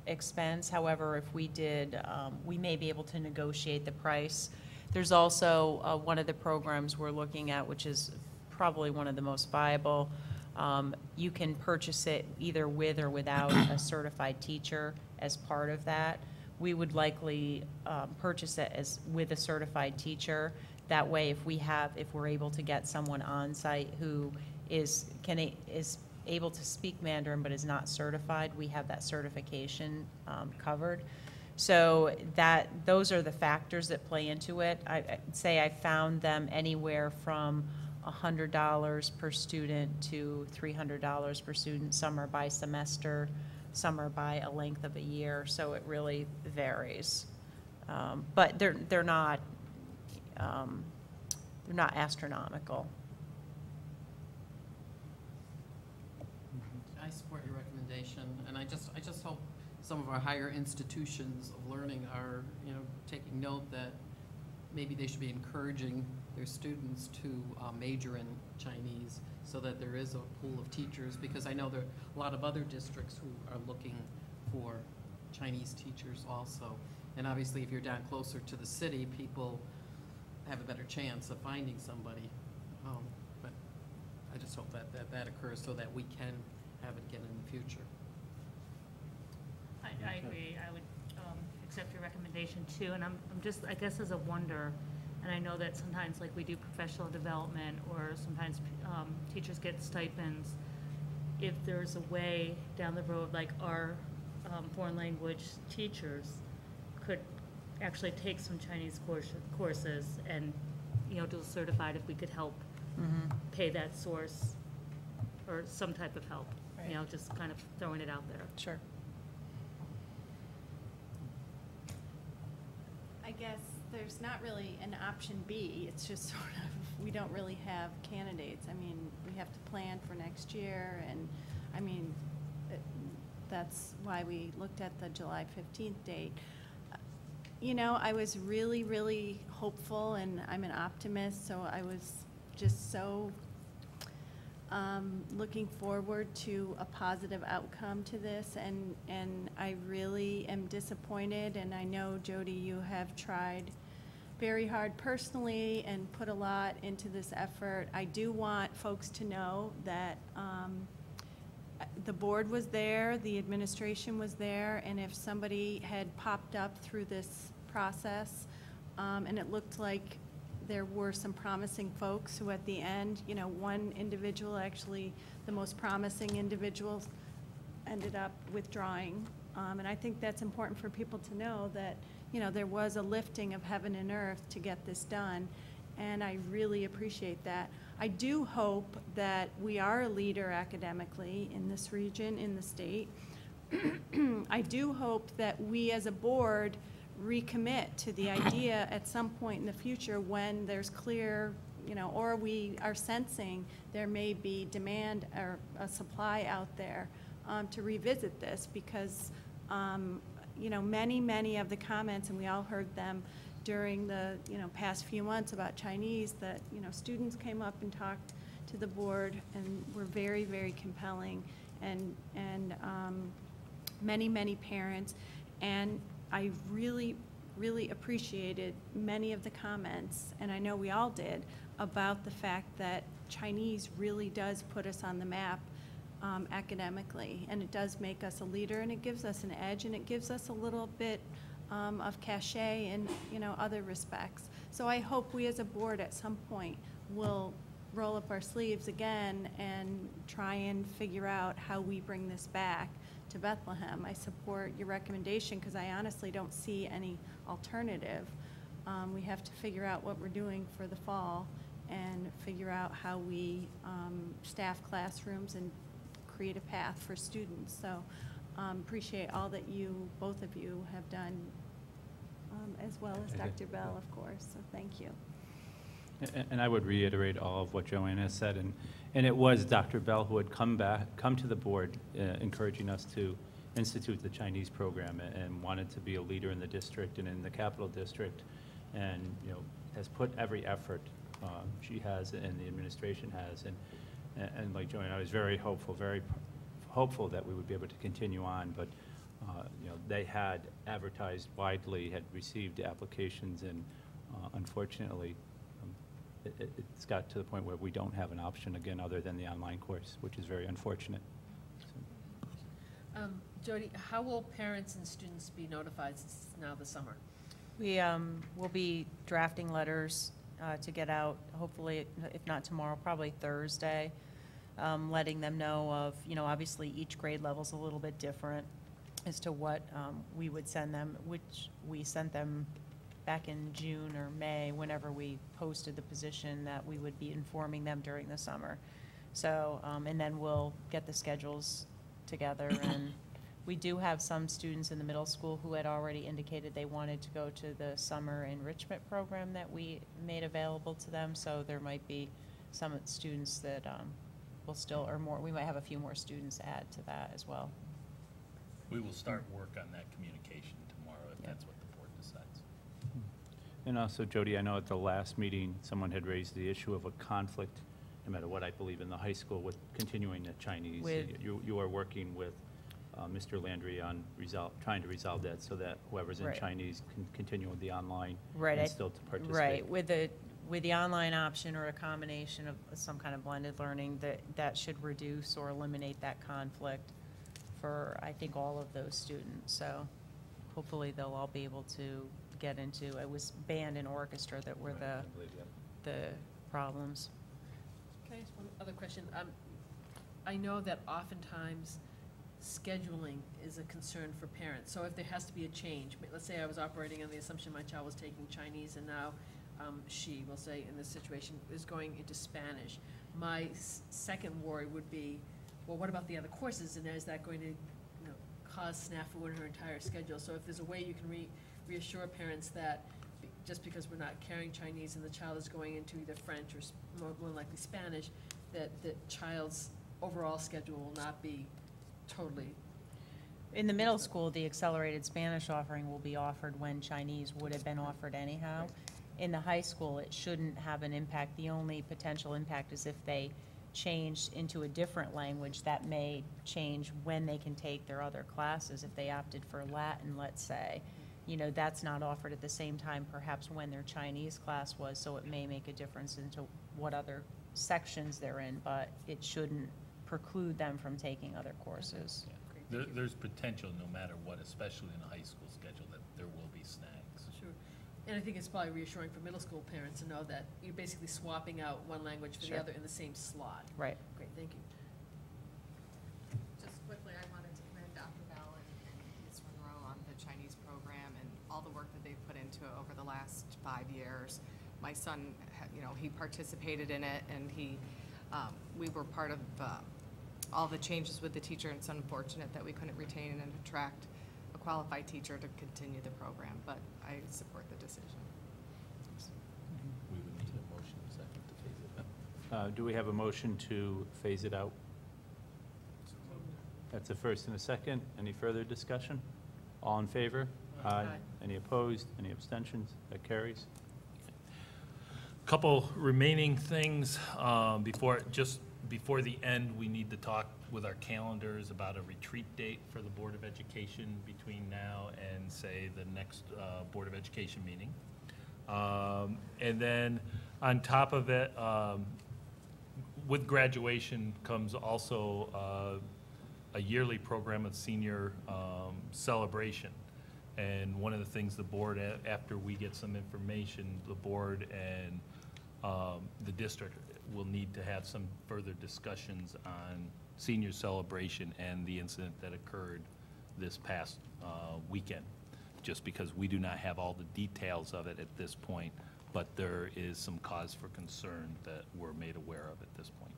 expense. However, if we did, um, we may be able to negotiate the price. There's also uh, one of the programs we're looking at, which is probably one of the most viable. Um, You can purchase it either with or without a [clears throat] certified teacher as part of that. We would likely um, purchase it as, with a certified teacher. That way, if we have, if we're able to get someone on site who is, can, is able to speak Mandarin but is not certified, we have that certification um, covered. So that, those are the factors that play into it. I, I'd say I found them anywhere from $100 per student to $300 per student. Some are by semester, some are by a length of a year, so it really varies. Um, But they're, they're not, um, they're not astronomical. I support your recommendation, and I just, I just hope some of our higher institutions of learning are, you know, taking note that maybe they should be encouraging their students to uh, major in Chinese so that there is a pool of teachers, because I know there are a lot of other districts who are looking for Chinese teachers also. And obviously, if you're down closer to the city, people have a better chance of finding somebody. Um, But I just hope that, that that occurs so that we can have it again in the future. I, I agree, I would um, accept your recommendation too, and I'm, I'm just, I guess as a wonder, and I know that sometimes, like, we do professional development, or sometimes um, teachers get stipends, if there's a way down the road, like our um, foreign language teachers could actually take some Chinese course- courses and, you know, do a certified, if we could help pay that source, or some type of help, you know, just kind of throwing it out there. Sure. I guess there's not really an option B. It's just [laughs] sort of, we don't really have candidates. I mean, we have to plan for next year, and, I mean, it- that's why we looked at the July 15th date. Uh, you know, I was really, really hopeful, and I'm an optimist, so I was just so um, looking forward to a positive outcome to this, and, and I really am disappointed, and I know, Jody, you have tried very hard personally and put a lot into this effort. I do want folks to know that um, the board was there, the administration was there, and if somebody had popped up through this process, um, and it looked like there were some promising folks who at the end, you know, one individual, actually, the most promising individual, ended up withdrawing. Um, and I think that's important for people to know that, you know, there was a lifting of heaven and earth to get this done. And I really appreciate that. I do hope that we are a leader academically in this region, in the state. [clears throat] I do hope that we as a board recommit to the idea at some point in the future when there's clear, you know, or we are sensing there may be demand or a supply out there um, to revisit this because, um, you know, many, many of the comments, and we all heard them during the, you know, past few months about Chinese, that, you know, students came up and talked to the board and were very, very compelling and, and um, many, many parents. And I really, really appreciated many of the comments, and I know we all did, about the fact that Chinese really does put us on the map um, academically, and it does make us a leader, and it gives us an edge, and it gives us a little bit um, of cachet in, you know, other respects. So I hope we as a board at some point will roll up our sleeves again and try and figure out how we bring this back to Bethlehem. I support your recommendation because I honestly don't see any alternative. Um, we have to figure out what we're doing for the fall and figure out how we um, staff classrooms and create a path for students. So um, appreciate all that you, both of you, have done, um, as well as Dr. Bell, of course. So thank you. A- And I would reiterate all of what Joanna said, and, and it was Dr. Bell who had come back, come to the board uh, encouraging us to institute the Chinese program and wanted to be a leader in the district and in the capital district, and, you know, has put every effort um, she has and the administration has, and And, and like Joanne, I was very hopeful, very hopeful that we would be able to continue on, but, uh, you know, they had advertised widely, had received applications, and uh, unfortunately, it, it- it's got to the point where we don't have an option again other than the online course, which is very unfortunate. So, Um, Jody, how will parents and students be notified since it's now the summer? We um, will be drafting letters uh, to get out, hopefully, if not tomorrow, probably Thursday, um, letting them know of, you know, obviously, each grade level is a little bit different as to what um, we would send them, which we sent them back in June or May, whenever we posted the position, that we would be informing them during the summer. So, um, and then we'll get the schedules together, [coughs] and we do have some students in the middle school who had already indicated they wanted to go to the summer enrichment program that we made available to them, so there might be some students that um, will still, or more, we might have a few more students add to that as well. We will start work on that communication tomorrow if Yeah. that's what the board decides. And also, Jody, I know at the last meeting, someone had raised the issue of a conflict, no matter what I believe in the high school, with continuing the Chinese. With- You, you are working with uh, Mr. Landry on resolve, trying to resolve that so that whoever's in Right. Chinese can continue with the online Right, I- and still to participate. Right, with the, with the online option or a combination of some kind of blended learning, that, that should reduce or eliminate that conflict for, I think, all of those students. So hopefully they'll all be able to get into, it was band and orchestra that were the, I believe, yeah. the problems. Can I ask one other question? Um, I know that oftentimes scheduling is a concern for parents. So if there has to be a change, let's say I was operating on the assumption my child was taking Chinese and now um, she, we'll say in this situation, is going into Spanish. My s- second worry would be, well, what about the other courses? And is that going to, you know, cause snafu in her entire schedule? So if there's a way you can re- reassure parents that be- just because we're not carrying Chinese and the child is going into either French or more, more likely Spanish, that the child's overall schedule will not be totally, In the middle school, the accelerated Spanish offering will be offered when Chinese would have been offered anyhow. In the high school, it shouldn't have an impact. The only potential impact is if they change into a different language, that may change when they can take their other classes. If they opted for Latin, let's say, you know, that's not offered at the same time perhaps when their Chinese class was, so it may make a difference into what other sections they're in, but it shouldn't preclude them from taking other courses. Yeah. There, there's potential, no matter what, especially in a high school schedule, that there will be snags. Sure. And I think it's probably reassuring for middle school parents to know that you're basically swapping out one language for the other in the same slot. Right. Great, thank you. Just quickly, I wanted to commend Dr. Bell and and Ms. Monroe on the Chinese program and all the work that they've put into it over the last five years. My son, you know, he participated in it and he, um, we were part of uh, all the changes with the teacher. and It's unfortunate that we couldn't retain and attract a qualified teacher to continue the program, but I support the decision. We would need a motion second to phase it out. Uh, Do we have a motion to phase it out? That's a first and a second. Any further discussion? All in favor? Aye. Any opposed? Any abstentions? That carries. A couple remaining things, um, before, just before the end, we need to talk with our calendars about a retreat date for the Board of Education between now and, say, the next, uh, Board of Education meeting. Um, and then, on top of it, um, with graduation comes also, uh, a yearly program of senior, um, celebration. And one of the things the board, after we get some information, the board and um, the district will need to have some further discussions on senior celebration and the incident that occurred this past uh, weekend, just because we do not have all the details of it at this point, but there is some cause for concern that we're made aware of at this point.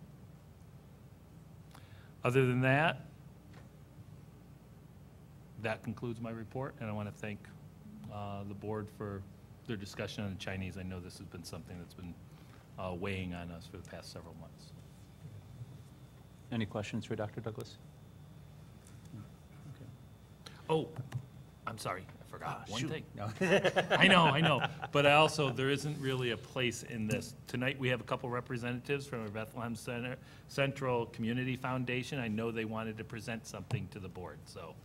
Other than that, that concludes my report, and I want to thank uh, the board for their discussion on the Chinese. I know this has been something that's been uh, weighing on us for the past several months. Any questions for Dr. Douglas? Okay. Oh, I'm sorry, I forgot Ah, one shoot. thing. No. [laughs] I know, I know, but I also, there isn't really a place in this. Tonight, we have a couple representatives from the Bethlehem Center, Central Community Foundation. I know they wanted to present something to the board, so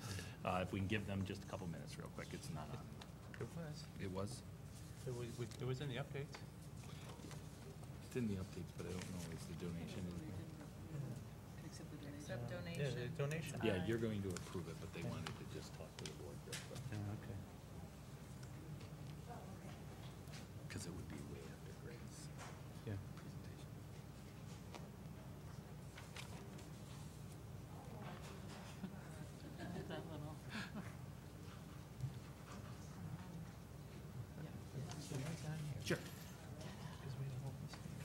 uh, if we can give them just a couple minutes real quick, it's not on. It was. It was? It was, it was in the updates. It's in the updates, but I don't know, is the donation in? Accept the donation. Accept Yeah, the donation. Yeah, you're going to approve it, but they wanted to just talk to the board real quick, Yeah, okay. because it would be way after Greg's Yeah. presentation. That little. Sure.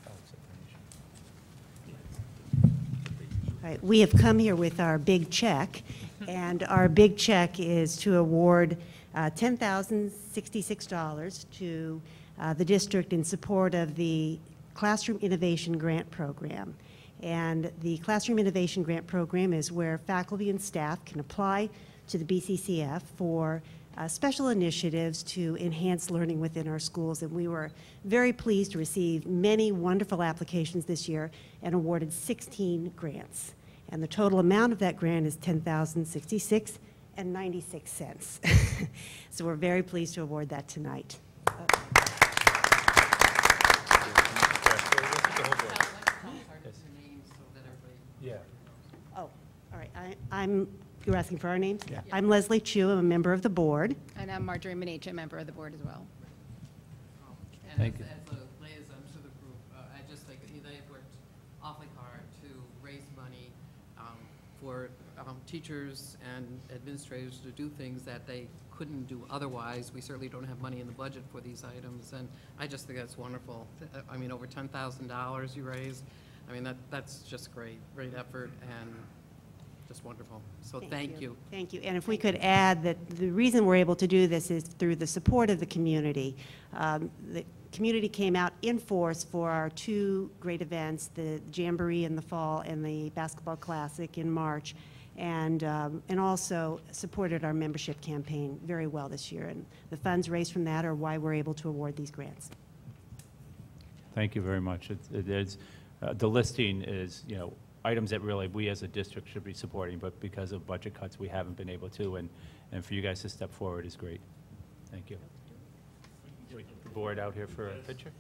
Oh, it's a We have come here with our big check, and our big check is to award uh, $10,066 to uh, the district in support of the Classroom Innovation Grant Program. And the Classroom Innovation Grant Program is where faculty and staff can apply to the BCCF for uh, special initiatives to enhance learning within our schools. And we were very pleased to receive many wonderful applications this year and awarded 16 grants. And the total amount of that grant is 10066 and 96 cents. [laughs] So we're very pleased to award that tonight. Names so that everybody. Yeah. Oh, all right, I- I'm, you're asking for our names? Yeah. I'm Leslie Chu, I'm a member of the board. And I'm Marjorie Minicha, member of the board as well. And Thank as, you. as a liaison to the group, uh, I just think that they've worked awfully hard to raise money um, for um, teachers and administrators to do things that they couldn't do otherwise. We certainly don't have money in the budget for these items, and I just think that's wonderful. I mean, over ten thousand dollars you raised. I mean, that, that's just great, great effort and just wonderful. So thank you. Thank you. And if we could add that the reason we're able to do this is through the support of the community. Um, The community came out in force for our two great events, the Jamboree in the fall and the Basketball Classic in March, and, um, and also supported our membership campaign very well this year. And the funds raised from that are why we're able to award these grants. Thank you very much. It's- It is, uh, the listing is, you know, items that really we as a district should be supporting, but because of budget cuts, we haven't been able to, and, and for you guys to step forward is great. Thank you. Wait, the Board out here for a picture?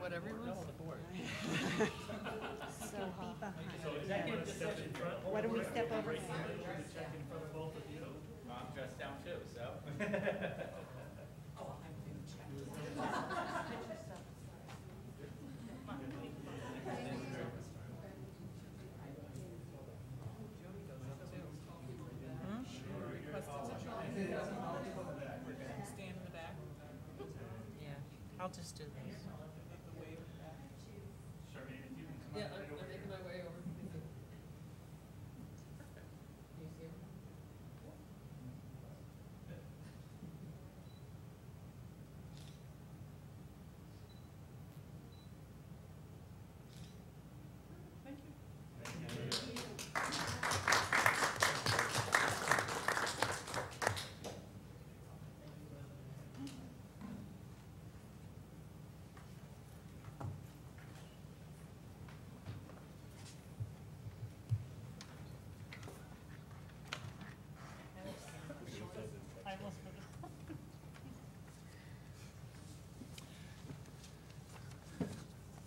Whatever you want. So uh, be behind. What do we step over? I'm dressed down too, so. [laughs]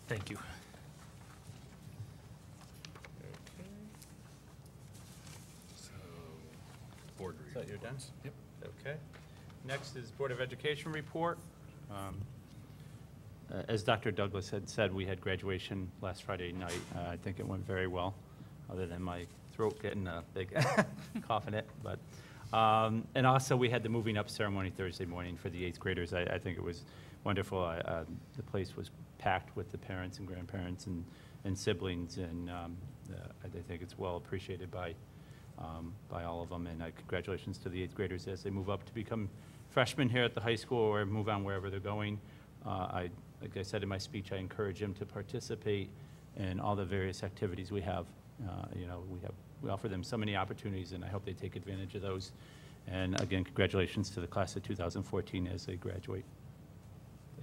Thank you. So, board So you're done? Yep. Okay. Next is Board of Education report. Um, uh, As Dr. Douglas had said, we had graduation last Friday night. Uh, I think it went very well, other than my throat getting a big [laughs] cough in it. But, um, and also, we had the moving up ceremony Thursday morning for the eighth graders. I, I think it was wonderful. I- uh, The place was packed with the parents and grandparents and, and siblings, and um, uh, I think it's well appreciated by, um, by all of them. And uh, congratulations to the eighth graders as they move up to become freshmen here at the high school or move on wherever they're going. Uh, I, like I said in my speech, I encourage them to participate in all the various activities we have Uh, You know, we have, we offer them so many opportunities, and I hope they take advantage of those. And again, congratulations to the class of 2014 as they graduate.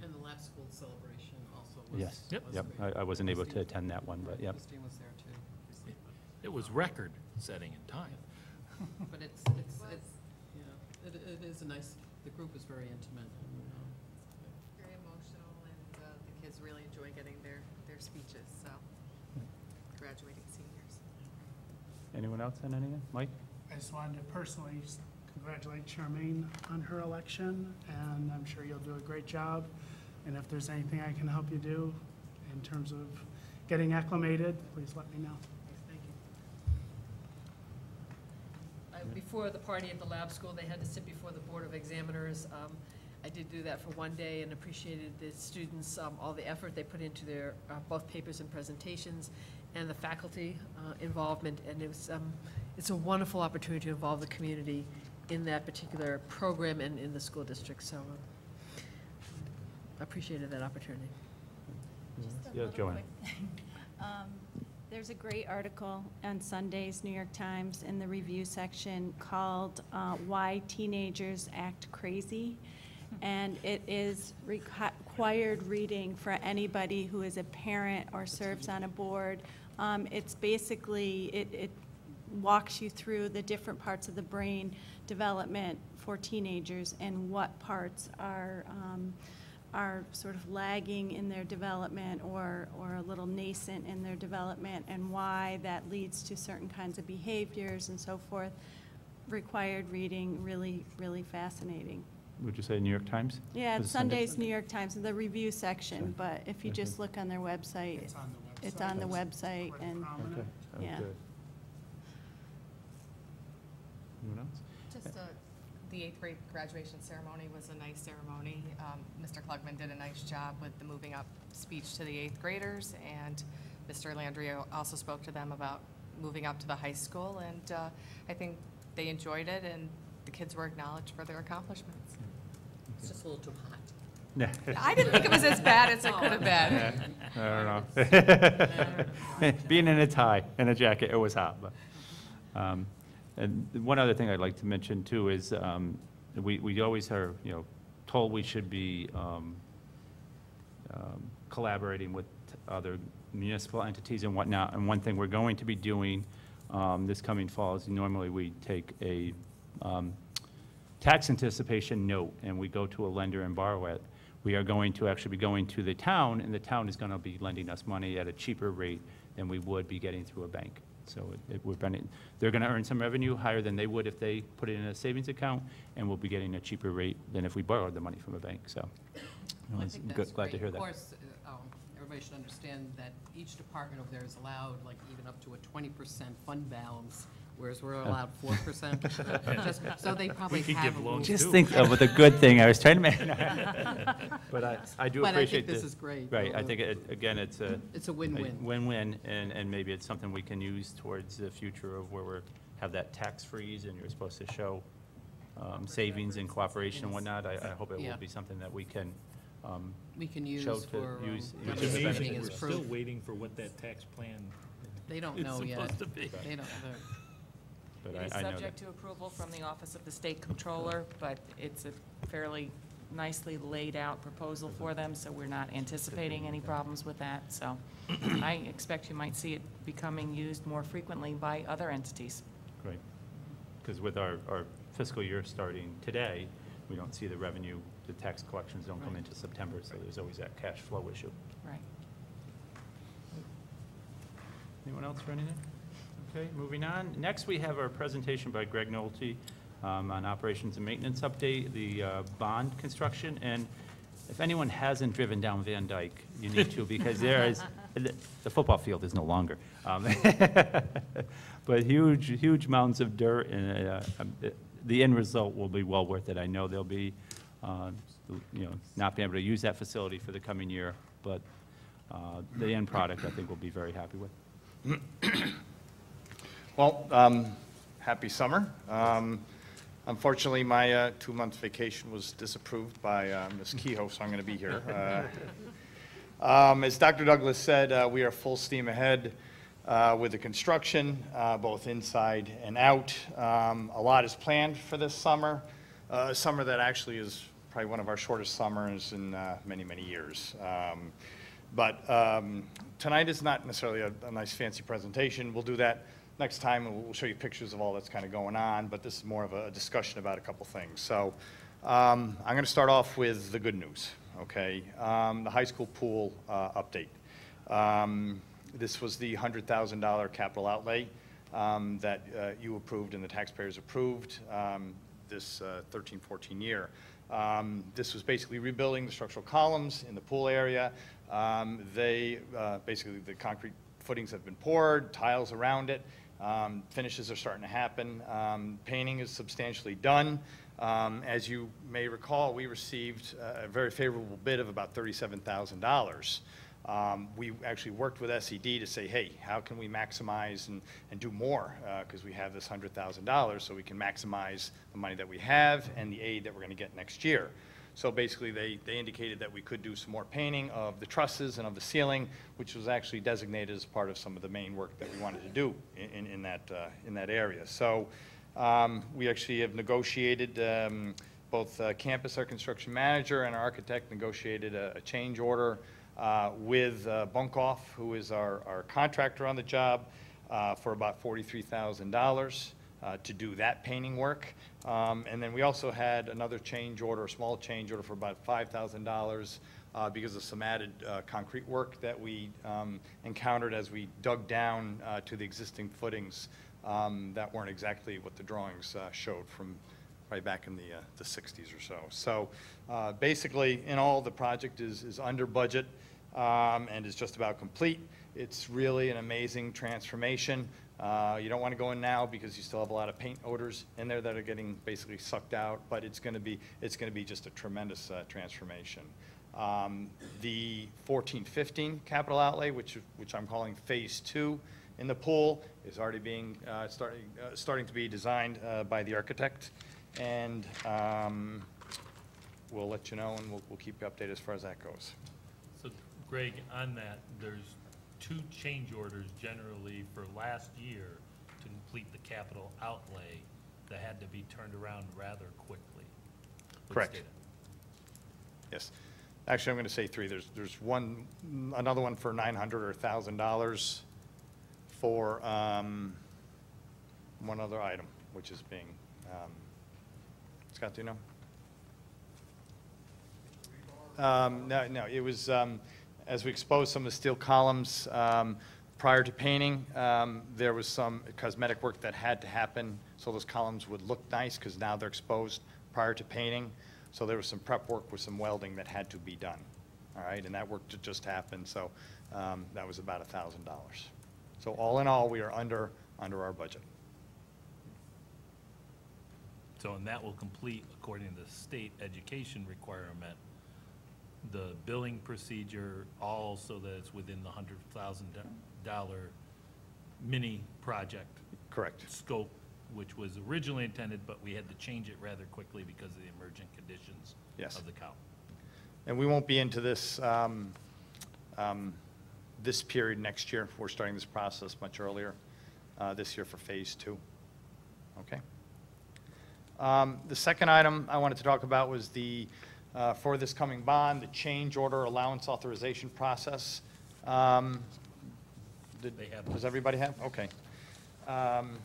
And the lab school celebration also was. Yes, Yep. yep. I I wasn't able to attend that one, but yep. Christine was there too. It was record-setting in time. [laughs] But it's, it's, it's, yeah, it, it is a nice, the group is very intimate and, um, Very emotional, and uh, the kids really enjoy getting their, their speeches, so, graduating seniors. Anyone else on anything? Mike? I just wanted to personally s- congratulate Charmaine on her election, and I'm sure you'll do a great job. And if there's anything I can help you do in terms of getting acclimated, please let me know. Thank you. Uh, Before the party at the lab school, they had to sit before the Board of Examiners. Um, I did do that for one day and appreciated the students, um, all the effort they put into their, uh, both papers and presentations, and the faculty uh, involvement, and it was, um, it's a wonderful opportunity to involve the community in that particular program and in the school district, so um, appreciated that opportunity. Just Yeah, little Joanne. [laughs] Um, There's a great article on Sunday's New York Times in the review section called uh, Why Teenagers Act Crazy. And it is required reading for anybody who is a parent or serves on a board. Um, It's basically, it, it walks you through the different parts of the brain development for teenagers and what parts are, um, are sort of lagging in their development or, or a little nascent in their development and why that leads to certain kinds of behaviors and so forth. Required reading, really, really fascinating. Would you say New York Times? Yeah, it's it Sunday? Sunday's New York Times, the review section, Sorry. but if you Okay. just look on their website, It's on the website. it's on the website quite and. Okay. Oh, Yeah. good. Anyone else? Just uh, the eighth grade graduation ceremony was a nice ceremony. Um, Mr. Klugman did a nice job with the moving up speech to the eighth graders, and Mr. Landrio also spoke to them about moving up to the high school, and uh, I think they enjoyed it, and the kids were acknowledged for their accomplishments. it's just a little too hot. Yeah. I didn't think it was as bad as it could have been. I don't know. [laughs] Being in a tie and a jacket, it was hot, but. um, And one other thing I'd like to mention too is, um, we, we always are, you know, told we should be um, um, collaborating with other municipal entities and whatnot. And one thing we're going to be doing um, this coming fall is normally we take a um, tax anticipation note and we go to a lender and borrow it. We are going to actually be going to the town, and the town is going to be lending us money at a cheaper rate than we would be getting through a bank. So it- it, we're, they're going to earn some revenue higher than they would if they put it in a savings account, and we'll be getting a cheaper rate than if we borrowed the money from a bank, so. I was Glad to hear that. Of course, uh, um, everybody should understand that each department over there is allowed like even up to a twenty percent fund balance, whereas we're allowed [laughs] four percent. So they probably We could have give a loans rule. Just too. think of the good thing, I was trying to make. [laughs] But I, I do But I think appreciate the. this is great, Right, I think, it- again, it's a. It's a win-win. Win-win, and, and maybe it's something we can use towards the future of where we're, have that tax freeze, and you're supposed to show um, savings and cooperation and Yes. whatnot. I, I hope it Yeah. will be something that we can, um, We can use show for. um, use- use It's amazing, is we're still proof. waiting for what that tax plan They don't is know yet. supposed to be. They don't, they're- but It is I, I know that. subject to approval from the Office of the State Comptroller, but it's a fairly nicely laid-out proposal for them, so we're not anticipating any problems with that. So [coughs] I expect you might see it becoming used more frequently by other entities. Right. Because with our, our fiscal year starting today, we don't see the revenue, the tax collections don't come Right. into September, so there's always that cash flow issue. Right. Anyone else for anything? Okay, moving on. Next, we have our presentation by Greg Nolte um, on operations and maintenance update, the uh, bond construction. And if anyone hasn't driven down Van Dyke, you need to, because there is, [laughs] the the football field is no longer. Um, [laughs] But huge, huge mounds of dirt, and uh, um, the end result will be well worth it. I know they'll be, uh, you know, not being able to use that facility for the coming year, but uh, the end product, I think, we'll be very happy with. [clears throat] Well, um, happy summer. Um, Unfortunately, my uh, two-month vacation was disapproved by uh, Ms. Kehoe, so I'm going to be here. Uh, um, As Dr. Douglas said, uh, we are full steam ahead uh, with the construction, uh, both inside and out. Um, A lot is planned for this summer, a summer that actually is probably one of our shortest summers in many, many years. Um, But um, tonight is not necessarily a a nice fancy presentation. We'll do that next time, we'll show you pictures of all that's kind of going on, but this is more of a discussion about a couple things. So um, I'm going to start off with the good news, okay? Um, The high school pool uh, update. Um, This was the $100,000 capital outlay um, that uh, you approved and the taxpayers approved um, this uh, 13, 14 year. Um, This was basically rebuilding the structural columns in the pool area. Um, They, uh, basically, the concrete footings have been poured, tiles around it. Um, Finishes are starting to happen. Um, Painting is substantially done. Um, As you may recall, we received a very favorable bid of about $37,000. Um, We actually worked with SED to say, hey, how can we maximize and, and do more? Because we have this $100,000, so we can maximize the money that we have and the aid that we're going to get next year. So basically, they, they indicated that we could do some more painting of the trusses and of the ceiling, which was actually designated as part of some of the main work that we wanted to do in, in- that, uh, in that area. So um, we actually have negotiated, um, both uh, Campus, our construction manager, and our architect negotiated a, a change order uh, with uh, Bunkoff, who is our, our contractor on the job, uh, for about $43,000 uh, to do that painting work. Um, And then we also had another change order, a small change order for about $5,000 uh, because of some added uh, concrete work that we um, encountered as we dug down uh, to the existing footings um, that weren't exactly what the drawings uh, showed from probably back in the, uh, the 60s or so. So uh, basically, in all, the project is, is under budget um, and is just about complete. It's really an amazing transformation. Uh, You don't want to go in now because you still have a lot of paint odors in there that are getting basically sucked out, but it's going to be, it's going to be just a tremendous uh, transformation. Um, The 14-15 capital outlay, which, which I'm calling Phase Two in the pool, is already being, uh, starting, uh, starting to be designed uh, by the architect. And um, we'll let you know, and we'll, we'll keep you updated as far as that goes. So Greg, on that, there's two change orders generally for last year to complete the capital outlay that had to be turned around rather quickly. Let's Correct. Yes. Actually, I'm going to say three. There's, there's one, another one for 900 or $1,000 for um, one other item, which is being, um, Scott, do you know? Um, No, no, it was, um, as we exposed some of the steel columns um, prior to painting, um, there was some cosmetic work that had to happen, so those columns would look nice, because now they're exposed prior to painting. So there was some prep work with some welding that had to be done, all right? And that work just happened, so um, that was about $1,000. So all in all, we are under, under our budget. So, and that will complete, according to the state education requirement, the billing procedure, all so that it's within the hundred thousand dollar mini project Correct. scope, which was originally intended, but we had to change it rather quickly because of the emergent conditions Yes. of the cow. And we won't be into this, um, um, this period next year. We're starting this process much earlier, uh, this year for Phase Two. Okay? Um, The second item I wanted to talk about was the, uh, for this coming bond, the change order allowance authorization process. Um, did- They have Does everybody have? Okay. Um,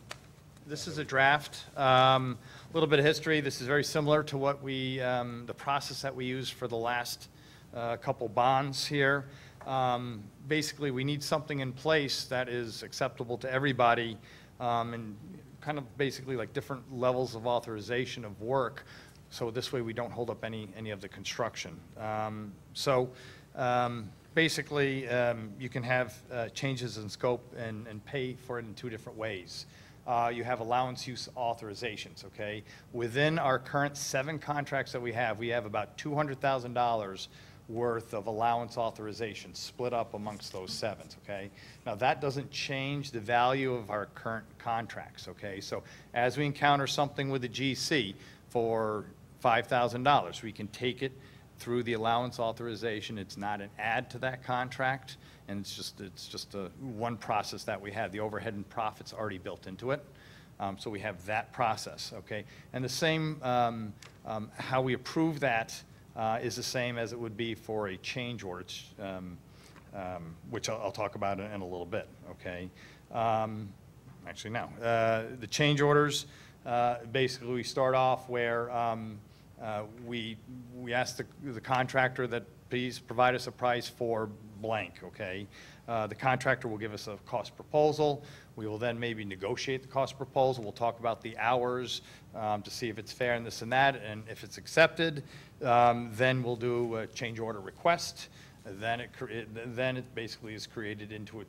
This is a draft. Um, A little bit of history. This is very similar to what we, um, the process that we used for the last uh, couple bonds here. Um, Basically, we need something in place that is acceptable to everybody um, and kind of basically like different levels of authorization of work. So this way, we don't hold up any, any of the construction. Um, So um, basically, um, you can have uh, changes in scope and, and pay for it in two different ways. Uh, You have allowance use authorizations, okay? Within our current seven contracts that we have, we have about $200,000 worth of allowance authorizations split up amongst those sevens, okay? Now, that doesn't change the value of our current contracts, okay? So as we encounter something with the GC for $5,000, we can take it through the allowance authorization. It's not an add to that contract, and it's just, it's just a, one process that we have. The overhead and profits already built into it. Um, So we have that process, okay? And the same, um, um, how we approve that uh, is the same as it would be for a change order, um, um, which I'll I'll talk about in in a little bit, okay? Um, Actually, no. Uh, The change orders, uh, basically, we start off where uh, we, we ask the the contractor that please provide us a price for blank, okay? Uh, The contractor will give us a cost proposal. We will then maybe negotiate the cost proposal. We'll talk about the hours um, to see if it's fair and this and that. And if it's accepted, um, then we'll do a change order request. Then it, then it basically is created into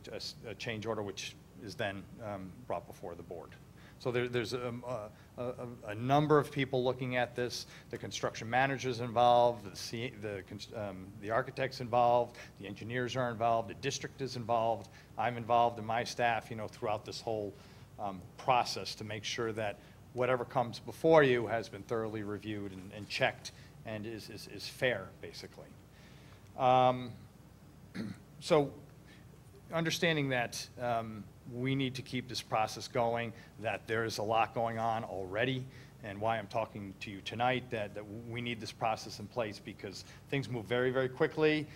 a change order, which is then um, brought before the board. So there, there's um, a, a, a- number of people looking at this. The construction manager's involved, the, the, um, the architect's involved, the engineers are involved, the district is involved. I'm involved and my staff, you know, throughout this whole um, process to make sure that whatever comes before you has been thoroughly reviewed and, and checked and is, is, is fair, basically. Um, [clears throat] So, understanding that um, we need to keep this process going, that there is a lot going on already, and why I'm talking to you tonight, that, that we need this process in place because things move very, very quickly.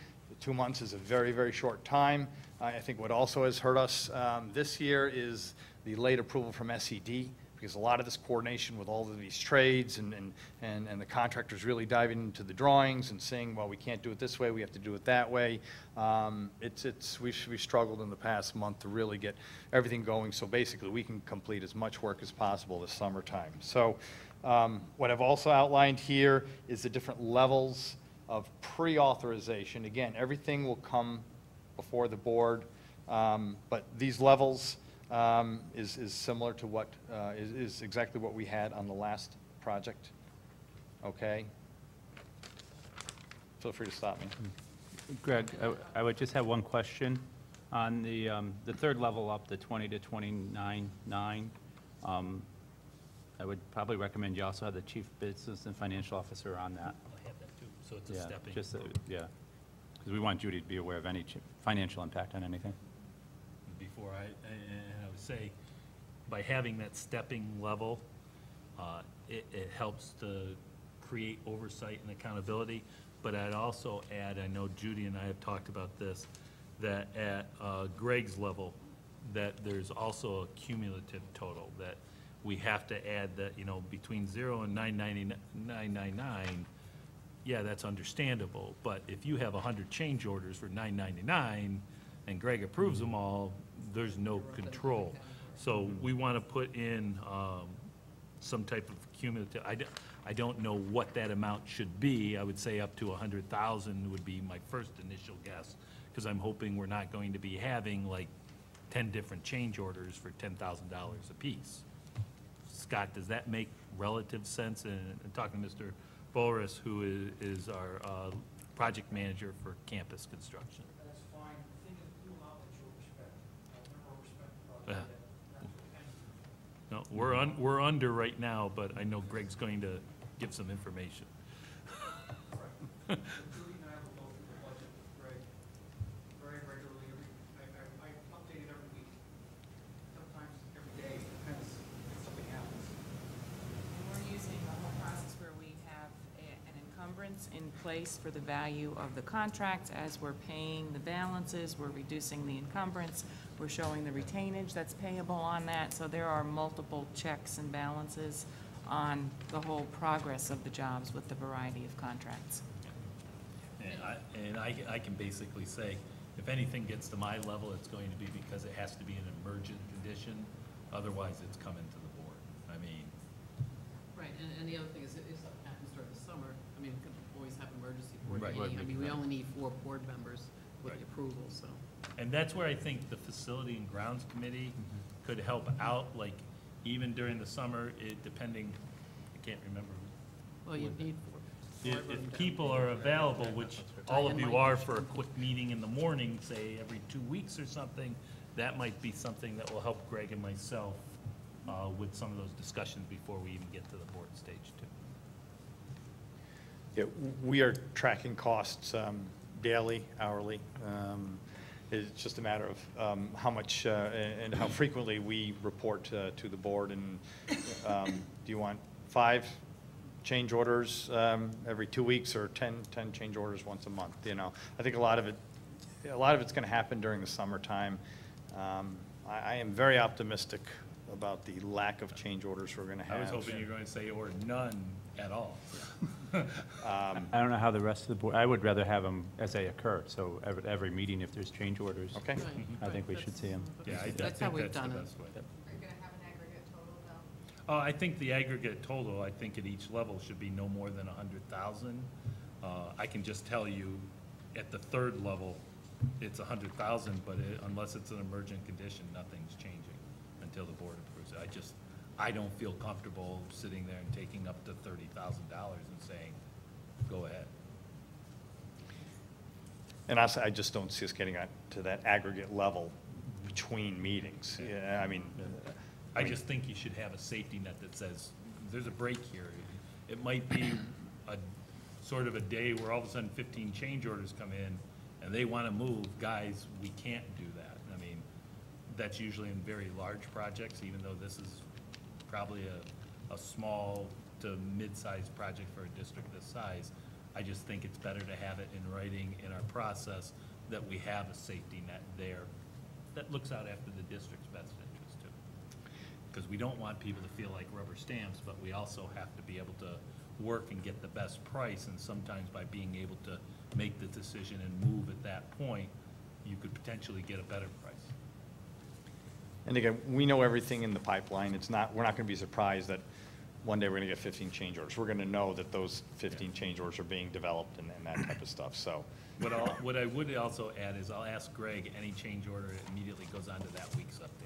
Two months is a very, very short time. I I think what also has hurt us um, this year is the late approval from SED, because a lot of this coordination with all of these trades and, and, and and the contractors really diving into the drawings and saying, well, we can't do it this way, we have to do it that way. Um, It's, it's, we've, we've struggled in the past month to really get everything going, so basically, we can complete as much work as possible this summertime. So um, what I've also outlined here is the different levels of pre-authorization. Again, everything will come before the board, um, but these levels um, is, is similar to what, uh, is, is exactly what we had on the last project, okay? Feel free to stop me. Greg, I would just have one question. On the, um, the third level up, the 20 to 29.9, um, I would probably recommend you also have the chief business and financial officer on that. I have that too, so it's a Yeah, stepping. Just, uh, yeah, because we want Judy to be aware of any financial impact on anything. before I, and I would say, by having that stepping level, uh, it, it helps to create oversight and accountability. But I'd also add, I know Judy and I have talked about this, that at uh, Greg's level, that there's also a cumulative total, that we have to add that, you know, between zero and nine ninety, nine nine nine, yeah, that's understandable, but if you have hundred change orders for nine ninety-nine, and Greg approves them all, there's no control. So we want to put in, um, some type of cumulative, I don't, know what that amount should be. I would say up to a hundred thousand would be my first initial guess, because I'm hoping we're not going to be having like ten different change orders for ten thousand dollars apiece. Scott, does that make relative sense? And talking to Mr. Boris, who is our uh, project manager for campus construction. That's fine. The thing is, do allow mutual respect. Uh, Never respect the Yeah. project. That's the kind of- Uh, no, we're we're under right now, but I know Greg's going to give some information. And I the budget very regularly. I, update it every week. Sometimes every day, something happens. And we're using a whole process where we have an encumbrance in place for the value of the contract. As we're paying the balances, we're reducing the encumbrance, we're showing the retainage that's payable on that. So there are multiple checks and balances on the whole progress of the jobs with the variety of contracts. And I, and I, I can basically say, if anything gets to my level, it's going to be because it has to be an emergent condition, otherwise it's coming to the board. I mean, Right, and, and the other thing is, if something happens during the summer, I mean, we could always have emergency board Right. meeting. I mean, we only need four board members with Right. the approval, so. And that's where I think the facility and grounds committee could help out, like, even during the summer, it, depending, I can't remember. Well, you need four. If, if people are available, which all of you are for a quick meeting in the morning, say every two weeks or something, that might be something that will help Greg and myself uh, with some of those discussions before we even get to the board stage too. Yeah, we are tracking costs um, daily, hourly. Um, It's just a matter of um, how much uh, and how frequently we report uh, to the board. And um, do you want five change orders um, every two weeks or 10, 10 change orders once a month, you know? I think a lot of it, a lot of it's going to happen during the summertime. Um, I I am very optimistic about the lack of change orders we're going to have. I was hoping you were going to say, or none at all. [laughs] Um, I don't know how the rest of the board, I would rather have them as they occur, so every, every meeting, if there's change orders. Okay. I think we should see them. Yeah, I I That's how think we've that's the done it. best way. Are you gonna have an aggregate total though? Oh, I think the aggregate total, I think at each level should be no more than a hundred thousand. Uh, I can just tell you, at the third level, it's a hundred thousand, but it- unless it's an emergent condition, nothing's changing until the board approves it. I just, I don't feel comfortable sitting there and taking up to thirty thousand dollars and saying, go ahead. And I, s- I just don't see us getting to that aggregate level between meetings. Yeah, I mean. Uh, I just think you should have a safety net that says, there's a break here. It might be a, sort of a day where all of a sudden fifteen change orders come in, and they want to move, guys, we can't do that. I mean, that's usually in very large projects, even though this is probably a, a small to mid-sized project for a district this size. I just think it's better to have it in writing in our process that we have a safety net there that looks out after the district's best interest too. Because we don't want people to feel like rubber stamps, but we also have to be able to work and get the best price. And sometimes by being able to make the decision and move at that point, you could potentially get a better price. And again, we know everything in the pipeline. It's not, we're not going to be surprised that one day we're going to get 15 change orders. We're going to know that those 15 change orders are being developed and and that type of stuff, so. What I'll, what I would also add is I'll ask Greg, any change order immediately goes on to that week's update.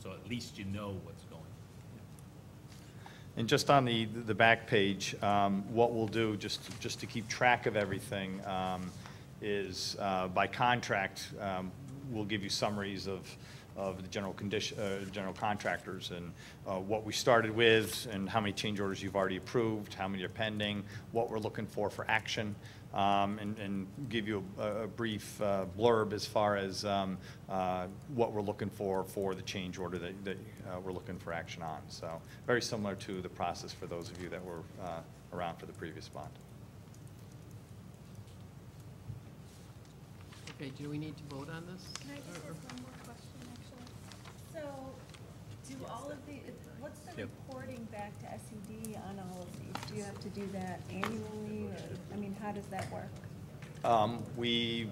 So at least you know what's going. On. And just on the, the back page, um, what we'll do, just, just to keep track of everything, um, is uh, by contract, um, we'll give you summaries of, of the general condition, uh, general contractors and uh, what we started with and how many change orders you've already approved, how many are pending, what we're looking for for action, um, and, and give you a, a brief uh, blurb as far as um, uh, what we're looking for for the change order that, that uh, we're looking for action on. So very similar to the process for those of you that were uh, around for the previous bond. Okay, do we need to vote on this? Can I just ask one more question, actually? So, do all of the, what's the reporting back to SED on all of these? Do you have to do that annually, or, I mean, how does that work? Um, We,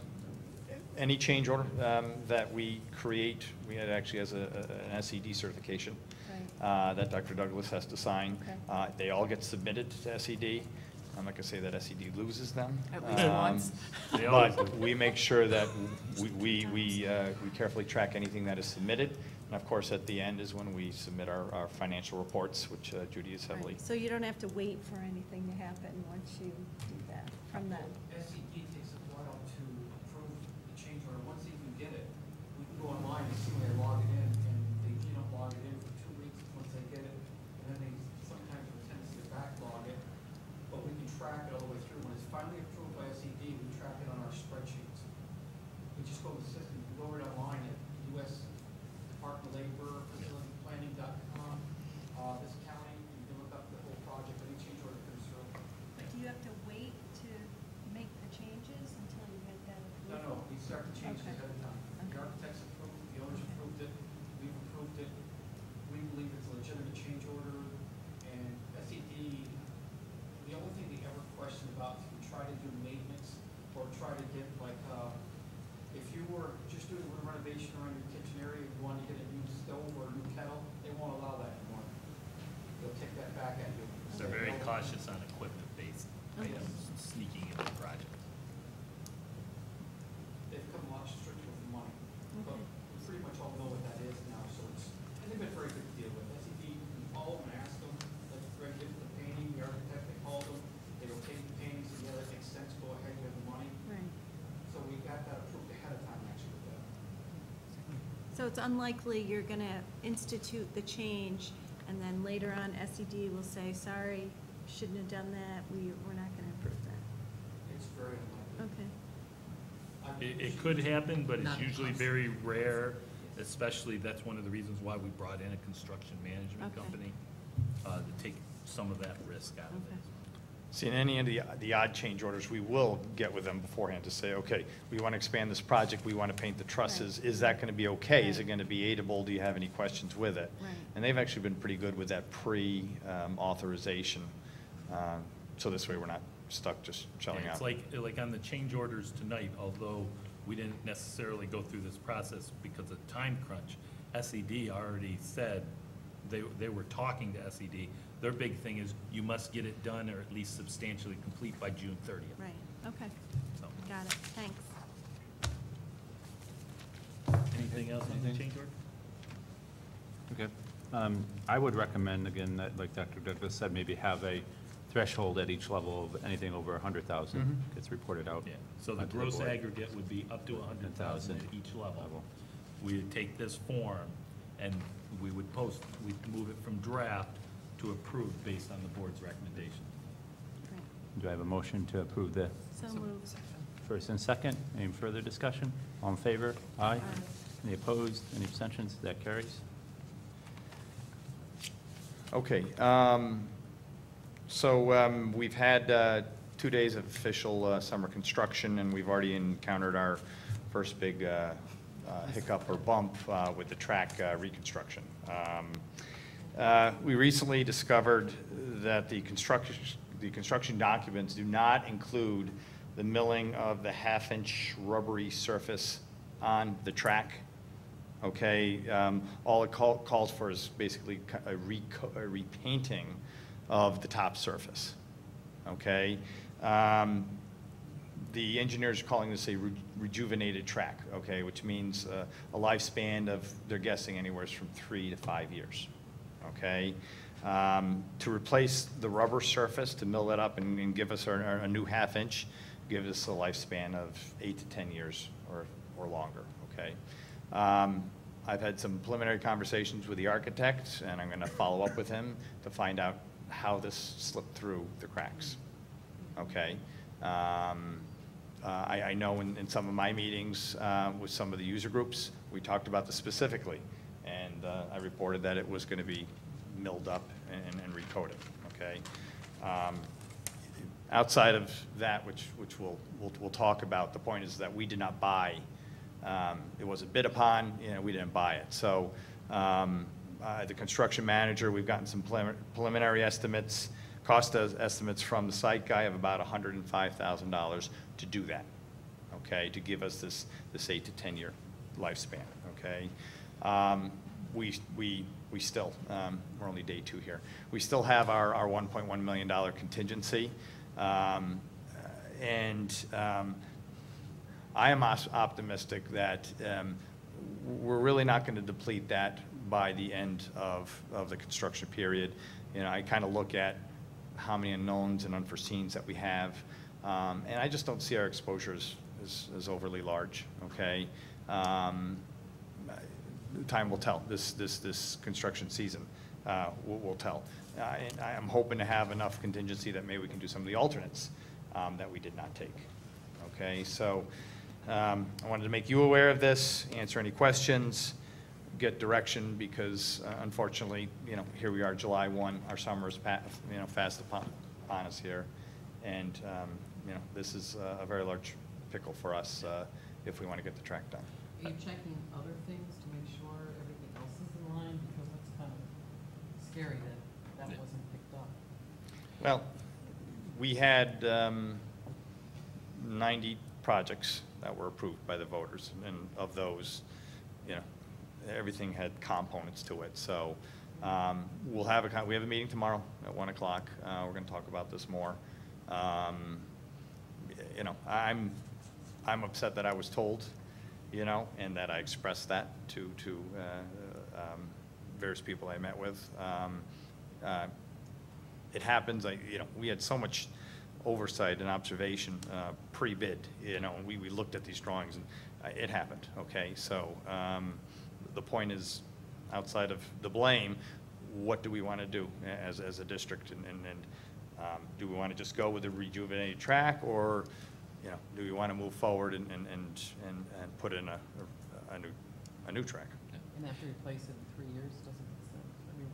any change order um, that we create, we had actually as a, a- an SED certification Right. uh, that Dr. Douglas has to sign. Okay. Uh, They all get submitted to SED. I'm not going to say that SED loses them. At least um, once. But we make sure that we, we, we uh, we carefully track anything that is submitted. And of course, at the end is when we submit our, our financial reports, which uh, Judy is heavily Right, So you don't have to wait for anything to happen once you do that from them? SED takes a while to approve the change order. Once they can get it, we can go online and see when they log So it's unlikely you're going to institute the change, and then later on SED will say, sorry, shouldn't have done that, we, we're not going to approve that. It's very Okay. It, it could happen, but it's usually very rare, especially, that's one of the reasons why we brought in a construction management Okay. company, uh, to take some of that risk out of it. Okay. See, in any of the, the odd change orders, we will get with them beforehand to say, okay, we want to expand this project, we want to paint the trusses. Is that going to be okay? Is it going to be aidable? Do you have any questions with it? Right. And they've actually been pretty good with that pre-authorization. Um, So this way, we're not stuck just shelling Yeah, out. It's like, like on the change orders tonight, although we didn't necessarily go through this process because of time crunch, SED already said, they, they were talking to SED. Their big thing is you must get it done or at least substantially complete by June thirtieth. Right, okay, So, got it, thanks. anything else on the Anything? change order? Okay. Um, I would recommend, again, that, like Dr. Douglas said, maybe have a threshold at each level of anything over a hundred thousand Mhm. gets reported out. Yeah, so the onto gross board. aggregate would be up to a hundred thousand at each level. We would take this form and we would post, we'd move it from draft to approve based on the board's recommendation. Do I have a motion to approve the So moved. first and second? Any further discussion? All in favor? Aye. Any opposed? Any abstentions? That carries. Okay, um, so, um, we've had, uh, two days of official, uh, summer construction, and we've already encountered our first big, uh, uh, hiccup or bump, uh, with the track, uh, reconstruction. Um, uh, we recently discovered that the construction, the construction documents do not include the milling of the half-inch rubbery surface on the track okay? Um, All it call- calls for is basically a reco- a repainting of the top surface, okay? Um, The engineers are calling this a re- rejuvenated track, okay, which means uh, a lifespan of, they're guessing anywhere from three to five years, okay? Um, To replace the rubber surface, to mill it up and and give us a a new half-inch, gives us a lifespan of eight to 10 years or or longer, okay? Um, I've had some preliminary conversations with the architect, and I'm going to follow up with him to find out how this slipped through the cracks, okay? Um, uh, I, I know in, in some of my meetings uh, with some of the user groups, we talked about this specifically, and uh, I reported that it was going to be milled up and, and okay? Um, Outside of that, which, which we'll, we'll, we'll talk about, the point is that we did not buy, um, it was a bid upon, you know, we didn't buy it. So, um, uh, the construction manager, we've gotten some preliminary estimates, cost estimates from the site guy of about hundred and five thousand dollars to do that, okay? To give us this, this eight to ten-year lifespan, okay? Um, we, we, we still, um, we're only day two here, we still have our, our one point one million dollar contingency. Um, and, um, I am optimistic that um, we're really not going to deplete that by the end of, of the construction period. You know, I kind of look at how many unknowns and unforeseens that we have, um, and I just don't see our exposure as, as- as overly large, okay? Um, Time will tell, this, this, this construction season uh, will, will tell. Uh, And I'm hoping to have enough contingency that maybe we can do some of the alternates um, that we did not take. Okay, so um, I wanted to make you aware of this, answer any questions, get direction, because uh, unfortunately, you know, here we are, July 1, our summer is, you know, fast upon, upon us here. And, um, you know, this is a a very large pickle for us uh, if we want to get the track done. Are you checking other things to make sure everything else is in line? Because that's kind that that wasn't picked up. Well, we had um, 90 projects that were approved by the voters, and of those, you know, everything had components to it. So um, we'll have a, we have a meeting tomorrow at 1 o'clock. Uh, We're going to talk about this more. Um, You know, I'm, I'm upset that I was told, you know, and that I expressed that to, to uh, um, various people I met with. Um, uh, it happens, I, you know, we had so much oversight and observation uh, pre-bid, you know, we, we looked at these drawings, and uh, it happened, okay? So um, the point is, outside of the blame, what do we want to do as, as a district? And, and, and um, do we want to just go with the rejuvenated track, or, you know, do we want to move forward and, and, and, and and put in a, a new, a new track? And have to replace it in three years, doesn't make sense. I mean,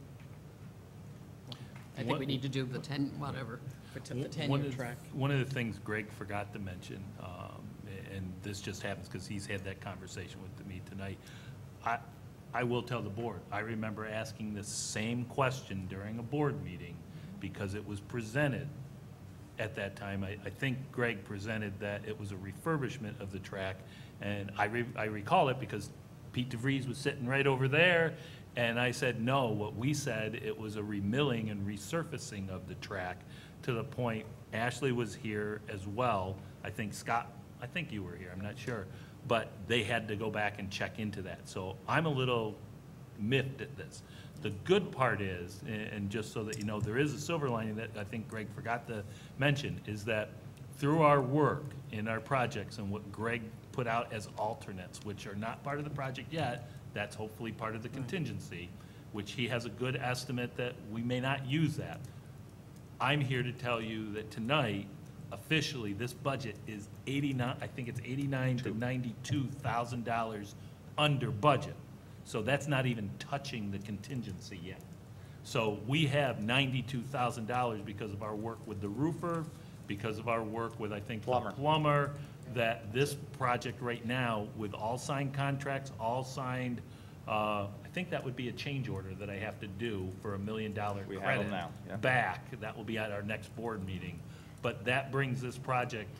I think What- we need to do the ten, whatever, for t- the One ten-year of- track. One of the things Greg forgot to mention, um, and this just happens because he's had that conversation with me tonight. I, I will tell the board, I remember asking the same question during a board meeting because it was presented at that time. I, I think Greg presented that it was a refurbishment of the track, and I re, I recall it because Pete DeVries was sitting right over there, and I said, no, what we said, it was a remilling and resurfacing of the track to the point, Ashley was here as well, I think Scott, I think you were here, I'm not sure, but they had to go back and check into that. So I'm a little miffed at this. The good part is, and just so that you know, there is a silver lining that I think Greg forgot to mention, is that through our work in our projects and what Greg put out as alternates, which are not part of the project yet, that's hopefully part of the contingency, which he has a good estimate that we may not use that. I'm here to tell you that tonight, officially, this budget is 89, I think it's 89 to 92,000 dollars under budget. So that's not even touching the contingency yet. So we have ninety-two thousand dollars because of our work with the roofer, because of our work with, I think, the Plumber. plumber, that this project right now, with all signed contracts, all signed, uh, I think that would be a change order that I have to do for a million dollar We have credit. now, yeah. Back, that will be at our next board meeting. But that brings this project,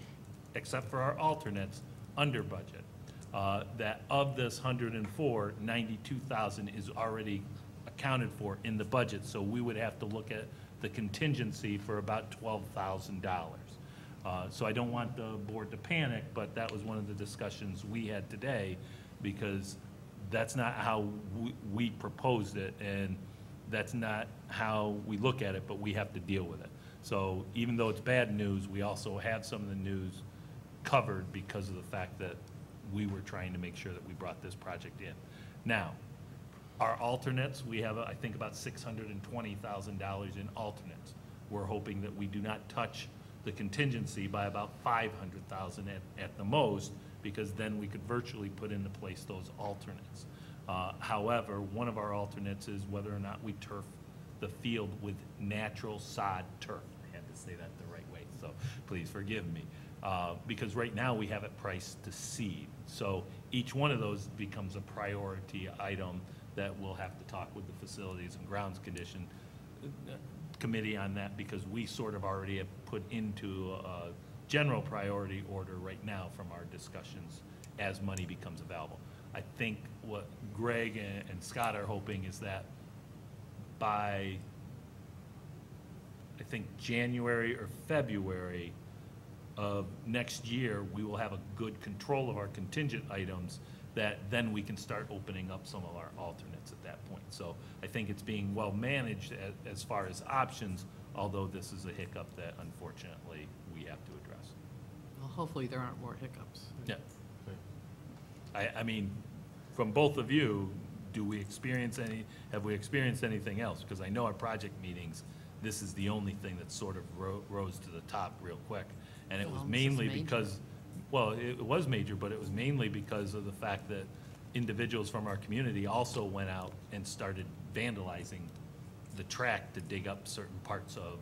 except for our alternates, under budget. Uh, That of this 104, 92,000 is already accounted for in the budget. So we would have to look at the contingency for about $12,000. Uh, So I don't want the board to panic, but that was one of the discussions we had today, because that's not how we- we proposed it, and that's not how we look at it, but we have to deal with it. So even though it's bad news, we also have some of the news covered because of the fact that we were trying to make sure that we brought this project in. Now, our alternates, we have, I think, about six hundred and twenty thousand dollars in alternates. We're hoping that we do not touch the contingency by about five hundred thousand at, at the most, because then we could virtually put into place those alternates. Uh, however, one of our alternates is whether or not we turf the field with natural sod turf. I had to say that the right way, so please forgive me. Uh, Because right now, we have it priced to seed. So each one of those becomes a priority item that we'll have to talk with the Facilities and Grounds Condition Committee on that, because we sort of already have put into a general priority order right now from our discussions as money becomes available. I think what Greg and Scott are hoping is that by, I think, January or February of next year, we will have a good control of our contingent items, that then we can start opening up some of our alternates at that point. So I think it's being well-managed a- as far as options, although this is a hiccup that unfortunately we have to address. Well, hopefully there aren't more hiccups. Yeah. I, I mean, from both of you, do we experience any, have we experienced anything else? Because I know our project meetings, this is the only thing that sort of ro- rose to the top real quick. And it was Well, this is mainly major. because, well, it was major, but it was mainly because of the fact that individuals from our community also went out and started vandalizing the track to dig up certain parts of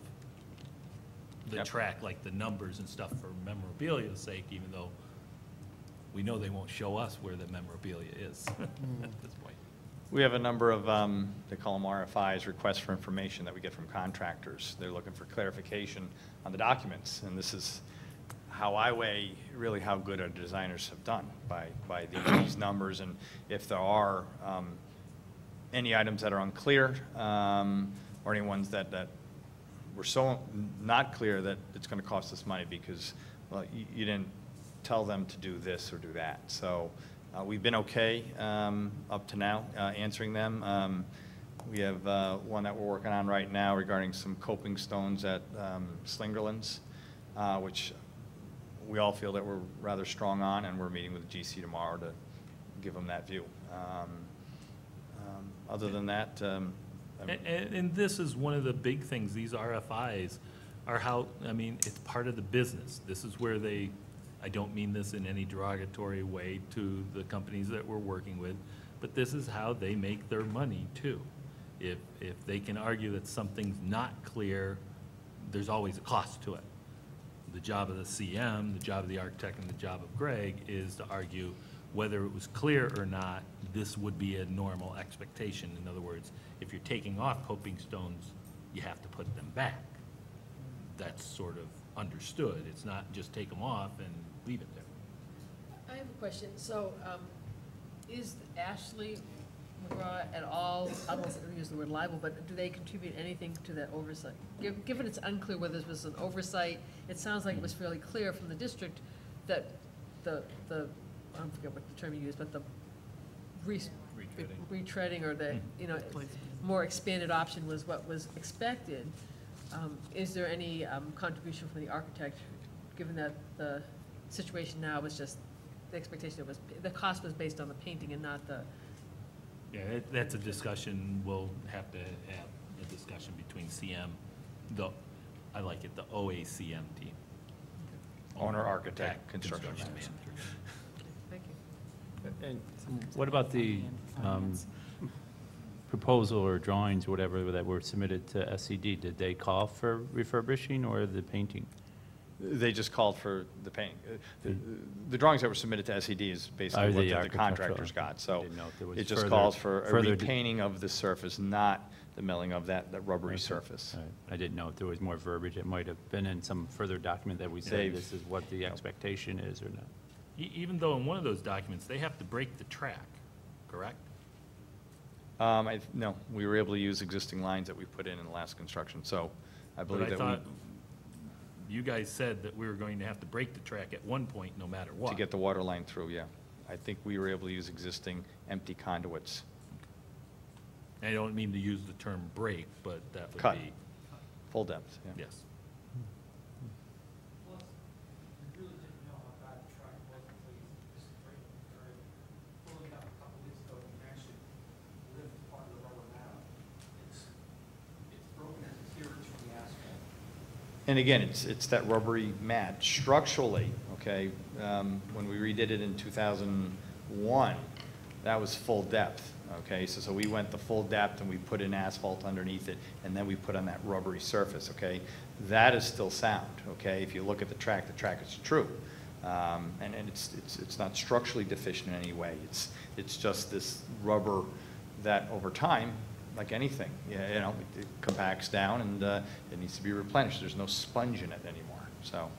the Yep. track, like the numbers and stuff for memorabilia's sake, even though we know they won't show us where the memorabilia is [laughs] at this point. We have a number of, um, they call them RFIs, requests for information that we get from contractors. They're looking for clarification on the documents, and this is how I weigh really how good our designers have done by, by these numbers, and if there are um, any items that are unclear, um, or any ones that, that were so not clear that it's going to cost us money because, well, you, you didn't tell them to do this or do that. So uh, we've been okay um, up to now uh, answering them. Um, We have uh, one that we're working on right now regarding some coping stones at um, Slingerlands, uh, which we all feel that we're rather strong on, and we're meeting with GC tomorrow to give them that view. Um, Other than that, um, and, and this is one of the big things, these RFIs are how, I mean, it's part of the business. This is where they I don't mean this in any derogatory way to the companies that we're working with, but this is how they make their money too. If, if they can argue that something's not clear, there's always a cost to it. The job of the CM, the job of the architect, and the job of Greg is to argue whether it was clear or not, this would be a normal expectation. In other words, if you're taking off coping stones, you have to put them back. That's sort of understood. It's not just take them off and leave it there. I have a question. So, um, is Ashley McGraw at all, I don't want to use the word liable, but do they contribute anything to that oversight? Given it's unclear whether this was an oversight, it sounds like it was fairly clear from the district that the, the, I don't forget what the term you used, but the re- retreading or the, you know, more expanded option was what was expected. Um, Is there any um, contribution from the architect, given that the situation now was just, the expectation was, the cost was based on the painting and not the, Yeah, that- that's a discussion, we'll have to have a discussion between CM, the, I like it, the OACM team. Owner, architect, construction manager. Thank you. And what about the um, proposal or drawings, or whatever, that were submitted to SED? Did they call for refurbishing or the painting? They just called for the paint. Uh, the- The drawings that were submitted to SED is Are basically what the contractors got, so didn't know if there was it just further- calls for a repainting of the surface, not the milling of that, that rubbery Okay. surface. Right. I didn't know if there was more verbiage. It might have been in some further document that we say They've- this is what the expectation is or not. E- Even though in one of those documents, they have to break the track, correct? Um, I, no, we were able to use existing lines that we put in in the last construction, so I But believe I that thought we, you guys said that we were going to have to break the track at one point, no matter what. to get the water line through, yeah. I think we were able to use existing empty conduits. I don't mean to use the term break, but that would Cut. be, Full depth, yeah. yes. Plus, we really didn't know how bad the track was until you just break it, or pulling it up a couple weeks ago, you can actually lift part of the rubber mat up. It's, it's broken as it's here to the asphalt. And again, it's, it's that rubbery mat. Structurally, okay, um, when we redid it in 2001, that was full depth, okay? So, so we went the full depth and we put in asphalt underneath it, and then we put on that rubbery surface, okay? That is still sound, okay? If you look at the track, the track is true. Um, And, and it's, it's, it's not structurally deficient in any way. It's, it's just this rubber that over time, like anything, yeah, you know, it compacts down and uh, it needs to be replenished. There's no sponge in it anymore, so.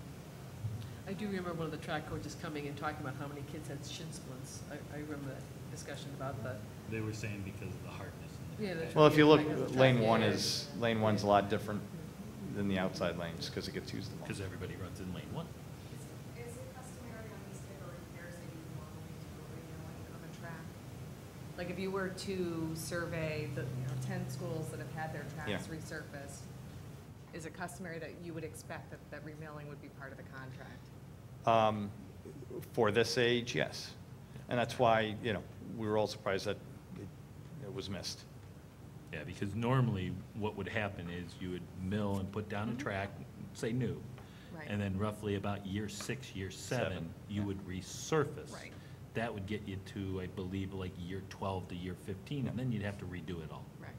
I do remember one of the track coaches coming and talking about how many kids had shin splints. I, I remember that discussion about the, They were saying because of the hardness. yeah. the Well, if you look, track- the track- lane one yeah. is, lane one's a lot different than the outside lanes because it gets used the most. Because everybody runs in lane one. Is it customary on these type of repairs that you normally do a renewing of a track? Like if you were to survey the, you know, ten schools that have had their tracks Yeah. resurfaced, is it customary that you would expect that, that remilling would be part of the contract? Um, For this age, yes. And that's why, you know, we were all surprised that it it was missed. Yeah, because normally what would happen is you would mill and put down a track, say new. Right. And then roughly about year six, year seven, Seven, you would resurface. Right. That would get you to, I believe, like year twelve to year fifteen, and then you'd have to redo it all. Right.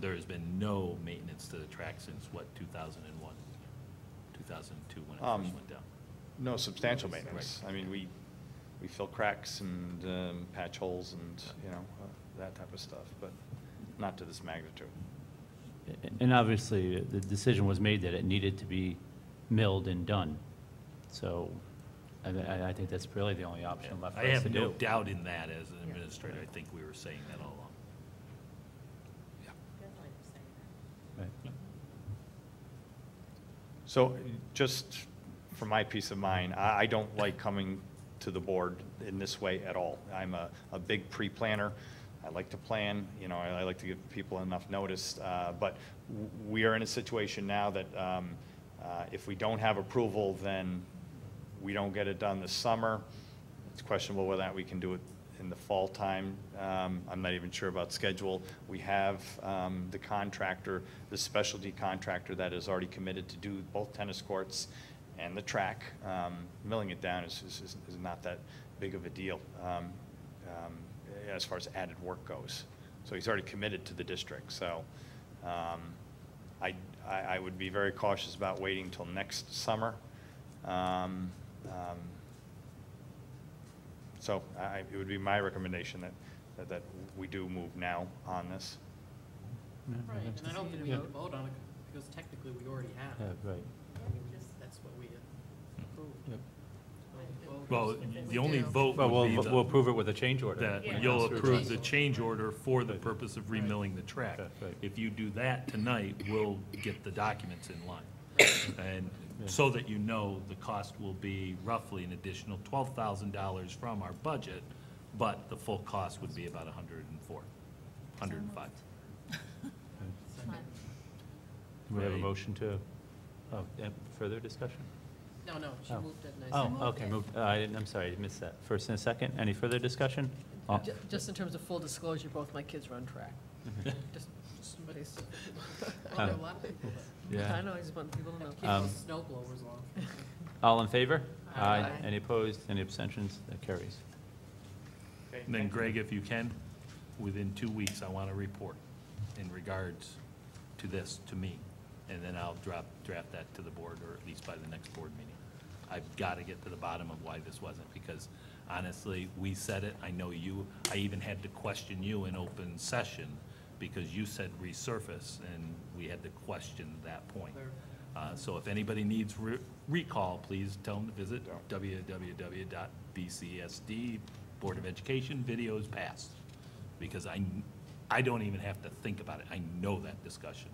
There has been no maintenance to the track since, what, two thousand and one? Two thousand and two, when it Um, first went down. No substantial maintenance. I mean, we, we fill cracks and um, patch holes and, you know, uh, that type of stuff, but not to this magnitude. And obviously, the decision was made that it needed to be milled and done. So I, I I think that's really the only option left for I us to have do. no doubt in that as an administrator. I think we were saying that all along. Right. So just for my peace of mind, I, I don't like coming to the board in this way at all. I'm a, a big pre-planner. I like to plan, you know, I, I like to give people enough notice. Uh, but w- we are in a situation now that, um, uh, if we don't have approval, then we don't get it done this summer. It's questionable whether or not we can do it in the fall time. Um, I'm not even sure about schedule. We have um, the contractor, the specialty contractor that is already committed to do both tennis courts and the track, um, milling it down is, is, is not that big of a deal um, um, as far as added work goes. So he's already committed to the district, so um, I, I I would be very cautious about waiting till next summer. Um, So I, it would be my recommendation that, that- that we do move now on this. Yeah, Right, and I don't think we yeah. have to vote on it, because technically we already have Yeah, right. I mean, That's what we approved. Yep. Well, we the only do. vote Well, would be we'll, the- we'll approve it with a change order. that when you'll approve the change order for the purpose of remilling the track. Okay, right. If you do that tonight, we'll get the documents in line. And Yeah. So that you know, the cost will be roughly an additional twelve thousand dollars from our budget, but the full cost would be about a hundred and four, hundred and five. Do we have a Right. motion to, oh, yeah, further discussion? No, no, she Oh. moved it, and I said. Oh, okay, moved, uh, I didn't, I'm sorry, I missed that. First and a second, any further discussion? Oh, Ju- Just in terms of full disclosure, both my kids run track. Mhm. Just, just somebody's. Well, [laughs] there are a lot of people that Yeah. I know, I just want people to know. keep Um, those snow blowers on. [laughs] All in favor? Aye. Any opposed, any abstentions? That carries. And then Greg, if you can, within two weeks, I want a report in regards to this, to me. And then I'll drop, draft that to the board, or at least by the next board meeting. I've got to get to the bottom of why this wasn't, because honestly, we said it, I know you, I even had to question you in open session, because you said resurface, and we had to question that point. Uh, So if anybody needs re- recall, please tell them to visit www.bcsd Board of Education videos past. Because I, I don't even have to think about it. I know that discussion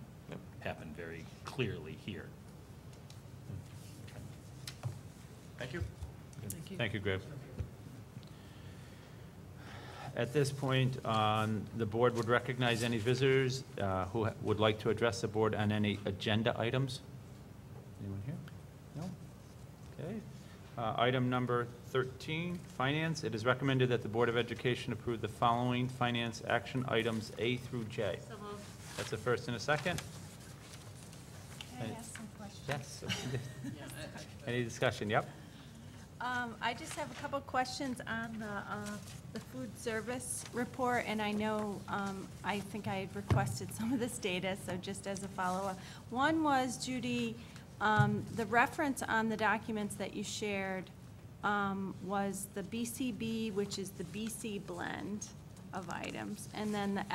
happened very clearly here. Thank you. Thank you. Thank you, Greg. At this point, um, the board would recognize any visitors uh, who ha- would like to address the board on any agenda items. Anyone here? No? Okay. Uh, Item number 13, Finance. It is recommended that the Board of Education approve the following finance action items A through J. So moved. That's a first and a second? Can I ask some questions? Yes. Yeah, I- I- Any discussion? Yep. Um, I just have a couple questions on the, uh, the food service report, and I know, um, I think I had requested [laughs] some of this data, so just as a follow-up. One was, Judy, um, the reference on the documents that you shared, um, was the BCB, which is the BC blend of items, and then the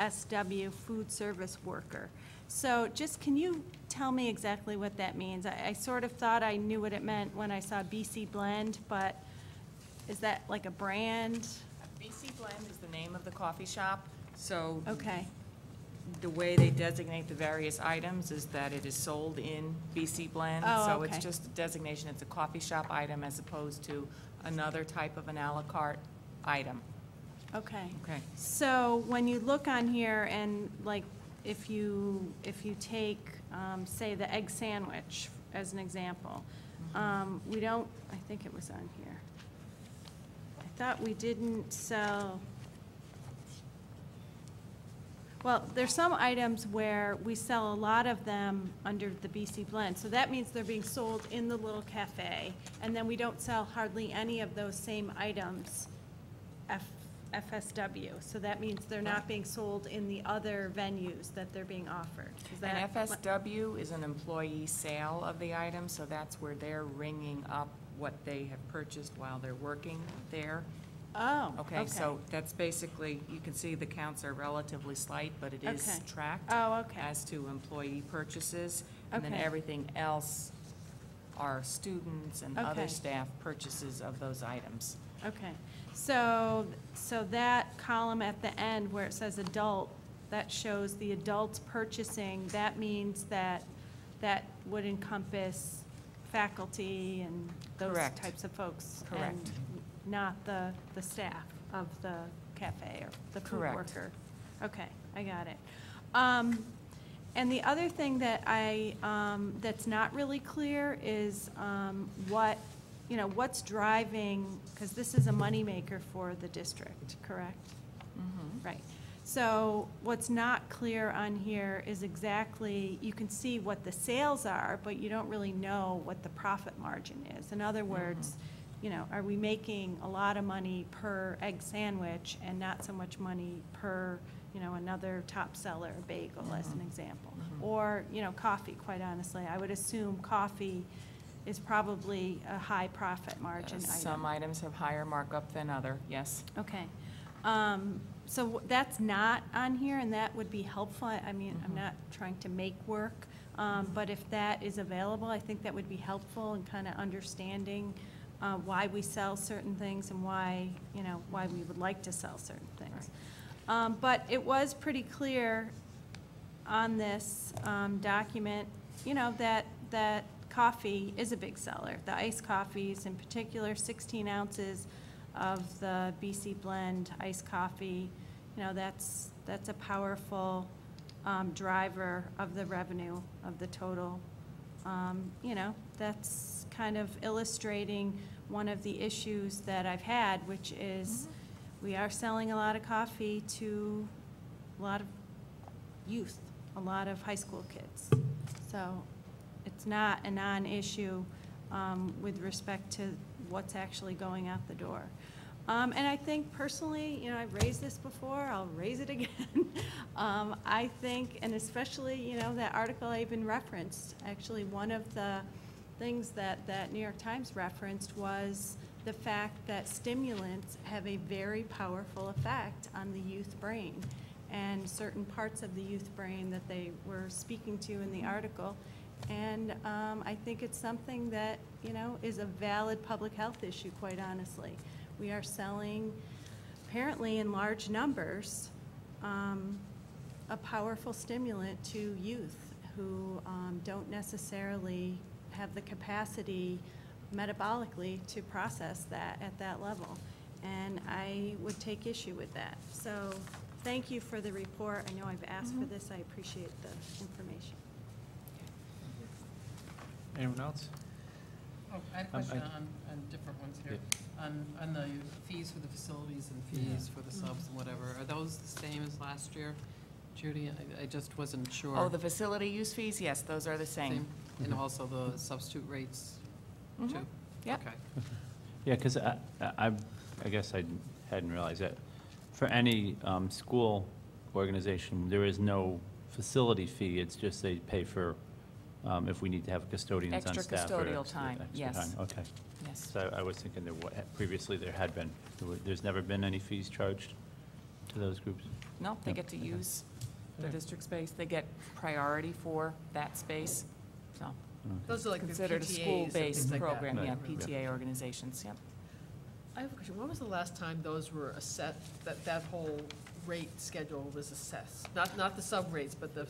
FSW, food service worker. So just, can you tell me exactly what that means? I, I sort of thought I knew what it meant when I saw BC Blend, but is that like a brand? BC Blend is the name of the coffee shop, so Okay, the way they designate the various items is that it is sold in BC Blend. Oh, So it's just a designation, it's a coffee shop item as opposed to another type of an à la carte item. okay. Okay. So when you look on here and like, if you, if you take, um, say, the egg sandwich as an example, um, we don't, I think it was on here. I thought we didn't sell, well, there's some items where we sell a lot of them under the BC blend. So that means they're being sold in the little cafe. And then we don't sell hardly any of those same items F, FSW. So that means they're not being sold in the other venues that they're being offered. Is that? FSW is an employee sale of the item, so that's where they're ringing up what they have purchased while they're working there. Oh, Okay, so that's basically, you can see the counts are relatively slight, but it is Okay. tracked. Oh, okay. As to employee purchases. And then Okay. everything else are students and other Okay. staff purchases of those items. Okay, so, so that column at the end where it says adult, that shows the adults purchasing, that means that, that would encompass faculty and those Correct. types of folks? Correct. and Not the, the staff of the cafe or the food Correct. worker? Okay, I got it. Um, And the other thing that I, um, that's not really clear is um, what, you know, what's driving, because this is a moneymaker for the district, correct? Mm-hmm. Right. So what's not clear on here is exactly, you can see what the sales are, but you don't really know what the profit margin is. In other mm-hmm. words, you know, are we making a lot of money per egg sandwich and not so much money per, you know, another top seller bagel, as an mm-hmm. example? Mm-hmm. Or, you know, coffee, quite honestly. I would assume coffee is probably a high profit margin item. Some items have higher markup than other, yes. Okay. Um, So that's not on here, and that would be helpful. I I mean, I'm not trying to make work, um, but if that is available, I think that would be helpful in kind of understanding uh, why we sell certain things and why, you know, why we would like to sell certain things. Um, But it was pretty clear on this um, document, you know, that, that coffee is a big seller. The iced coffees, in particular, 16 ounces of the BC Blend iced coffee, you know, that's, that's a powerful um, driver of the revenue of the total. Um, You know, that's kind of illustrating one of the issues that I've had, which is we are selling a lot of coffee to a lot of youth, a lot of high school kids. So it's not a non-issue um, with respect to what's actually going out the door. Um, And I think personally, you know, I've raised this before, I'll raise it [laughs] again. Um, I think, and especially, you know, that article I even referenced, actually, one of the things that, that New York Times referenced was the fact that stimulants have a very powerful effect on the youth brain. And certain parts of the youth brain that they were speaking to in the article. And um, I think it's something that, you know, is a valid public health issue, quite honestly. We are selling, apparently in large numbers, um, a powerful stimulant to youth who um, don't necessarily have the capacity metabolically to process that at that level. And I would take issue with that. So thank you for the report. I know I've asked for this. I appreciate the information. Anyone else? Oh, I had a Um, question I- on, on different ones here. On, on the fees for the facilities and fees for the subs and whatever, are those the same as last year? Judy, I, I just wasn't sure. Oh, the facility use fees, yes, those are the same. And also the substitute rates, Mhm. too? Yep. Okay. [laughs] Yeah, because I, I, I guess I hadn't realized that. For any um, school organization, there is no facility fee, it's just they pay for, um, if we need to have custodians on Extra staff. or custodial extra- time, extra yes. time, Okay. Yes. So I was thinking there, wa- previously there had been, There were- there's never been any fees charged to those groups? No, they No, get to okay. use the Okay. district space, they get priority for that space, so. Those are like the Considered a PTAs and school-based things like that. program, yeah, Right. PTA organizations, yep. I have a question. When was the last time those were assessed, that, that whole rate schedule was assessed? Not, not the sub-rates, but the.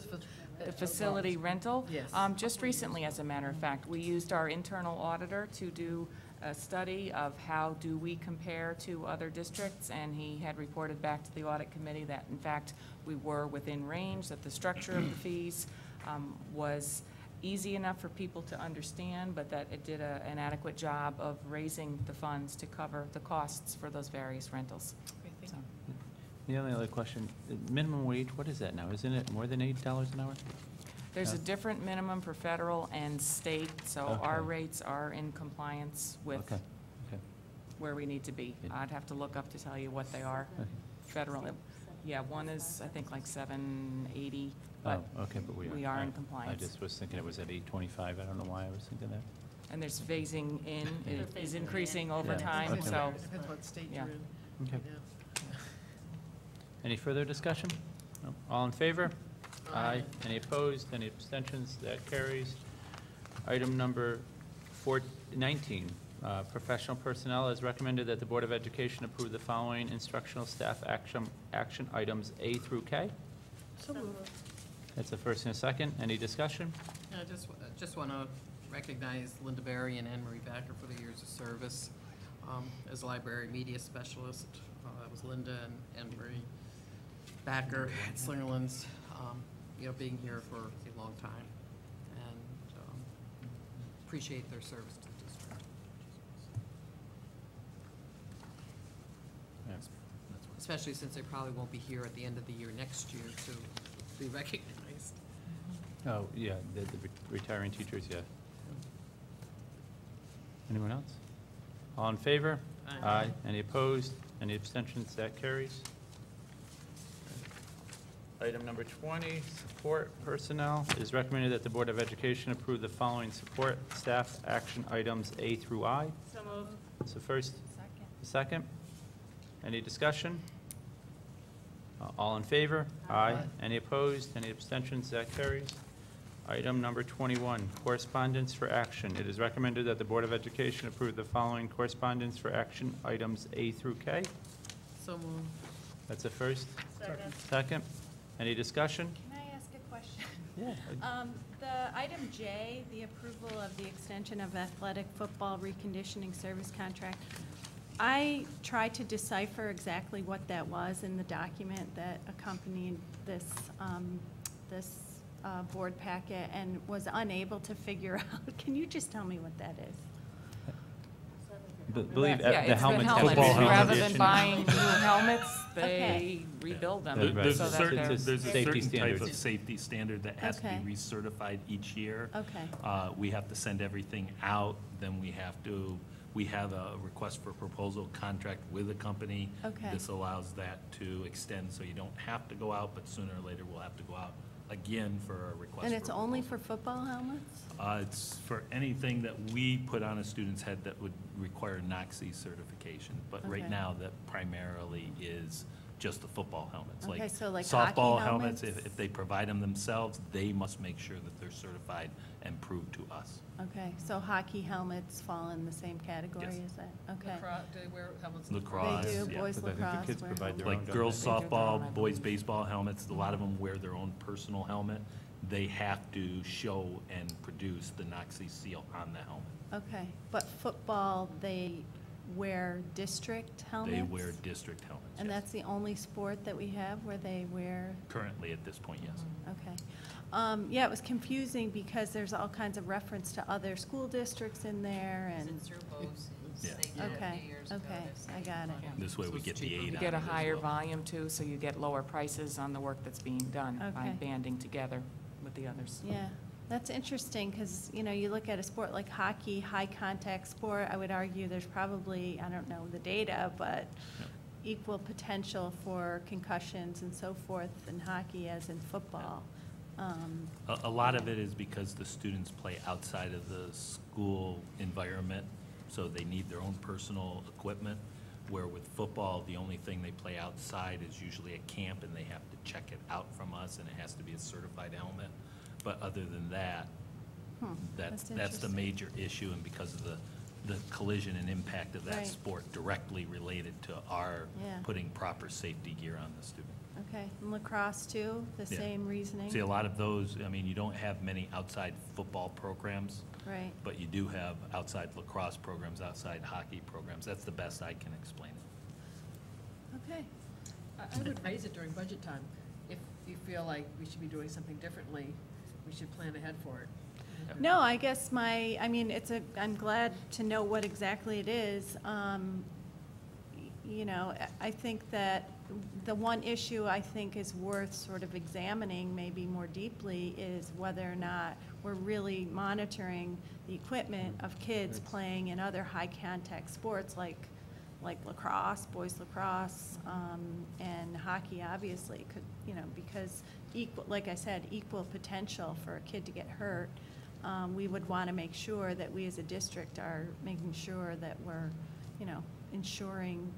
The facility rental? Yes. Um, just recently, as a matter of fact, we used our internal auditor to do a study of how do we compare to other districts, and he had reported back to the audit committee that, in fact, we were within range, that the structure of the [clears throat] fees um, was easy enough for people to understand, but that it did a- an adequate job of raising the funds to cover the costs for those various rentals. Okay, thank So, The only other question, the minimum wage, what is that now? Isn't it more than eight dollars an hour? There's a Yeah. different minimum for federal and state, so our Okay. rates are in compliance with Okay, okay. where we need to be. Yeah. I'd have to look up to tell you what they are. Okay. Federal, yeah, one is, I think, like seven eighty, oh, but, Oh, okay, but we are. we are in all right. compliance. I just was thinking it was at eight twenty-five, I don't know why I was thinking that. and there's phasing in, it They're is increasing over Yeah. time, Okay. so, Depends what state you're in. Okay. Yeah. Any further discussion? No. All in favor? Aye. Any opposed? Any abstentions? That carries. Item number four, nineteen, uh, professional personnel has recommended that the Board of Education approve the following instructional staff action, action items A through K. So moved. That's a first and a second. Any discussion? I just, uh, just want to recognize Linda Berry and Anne Marie Backer for their years of service um, as library media specialist. Uh, That was Linda and Anne Marie Backer at Slingerlands, um, you know, being here for a long time. And um, appreciate their service to the district. especially since they probably won't be here at the end of the year next year to be [laughs] recognized. Oh, yeah, the the re- retiring teachers, yeah. Anyone else? All in favor? Aye. Any opposed? Any abstentions? That carries. Item number 20, support personnel. It is recommended that the Board of Education approve the following support staff action items A through I. So moved. So first, Second. second. Any discussion? Uh, All in favor? Aye. Any opposed? Any abstentions? That carries. Item number 21, correspondence for action. It is recommended that the Board of Education approve the following correspondence for action items A through K. So moved. That's a first. Second. Second. Any discussion? Can I ask a question? [laughs] Yeah. [laughs] Um, The item J, the approval of the extension of athletic football reconditioning service contract, I tried to decipher exactly what that was in the document that accompanied this, um, this uh, board packet and was unable to figure [laughs] out. Can you just tell me what that is? B- Believe Yeah, the it's the helmets. helmets. football helmet Rather than buying new helmets, Okay. they rebuild them. Right. There's so a that certain, they're- there's a safety certain type standard. of safety standard that has to Okay. be recertified each year. Okay. Uh, We have to send everything out, then we have to, we have a request for proposal contract with a company. Okay. This allows that to extend, so you don't have to go out, but sooner or later, we'll have to go out again for a request. And it's for only proposal. for football helmets? Uh, It's for anything that we put on a student's head that would require NOCSAE certification. But right Okay. now, that primarily is just the football helmets. Okay, so like hockey Softball helmets, helmets? if, if they provide them themselves, they must make sure that they're certified and proved to us. Okay, so hockey helmets fall in the same category Yes. as that? Okay. Lacrosse, do they wear helmets? in Lacrosse, They do, yeah. boys But I think the lacrosse. kids wear provide their own, Like girls they? They do their own, I softball, boys baseball helmets, a lot of them wear their own personal helmet. They have to show and produce the NOCSAE seal on the helmet. Okay, but football, they wear district helmets? They wear district helmets, And yes. that's the only sport that we have where they wear, Currently, at this point, yes. okay. Um, Yeah, it was confusing because there's all kinds of reference to other school districts in there and, Yeah. okay, okay, I got it. This way, we get the aid You get a it as higher well. volume too, so you get lower prices on the work that's being done by Okay. banding together with the others. Yeah, that's interesting, because, you know, you look at a sport like hockey, high-contact sport, I would argue there's probably, I don't know the data, but equal potential for concussions and so forth in hockey as in football. Um, A, a lot of it is because the students play outside of the school environment, so they need their own personal equipment. Where with football, the only thing they play outside is usually at camp, and they have to check it out from us, and it has to be a certified helmet. But other than that, Hmm, that's, that's the interesting. major issue, and because of the, the collision and impact of that Right. sport directly related to our Yeah. putting proper safety gear on the student. Okay, and lacrosse too, the Yeah. same reasoning? See, a lot of those, I mean, you don't have many outside football programs. Right. But you do have outside lacrosse programs, outside hockey programs. That's the best I can explain it. Okay, I I would raise it during budget time. If you feel like we should be doing something differently, we should plan ahead for it. no, I guess my, I mean, it's a, I'm glad to know what exactly it is. Um, y- You know, I- I think that the one issue I think is worth sort of examining maybe more deeply is whether or not we're really monitoring the equipment of kids playing in other high-contact sports like, like lacrosse, boys lacrosse, um, and hockey, obviously, could, you know, because equal, like I said, equal potential for a kid to get hurt. Um, we would want to make sure that we as a district are making sure that we're, you know, ensuring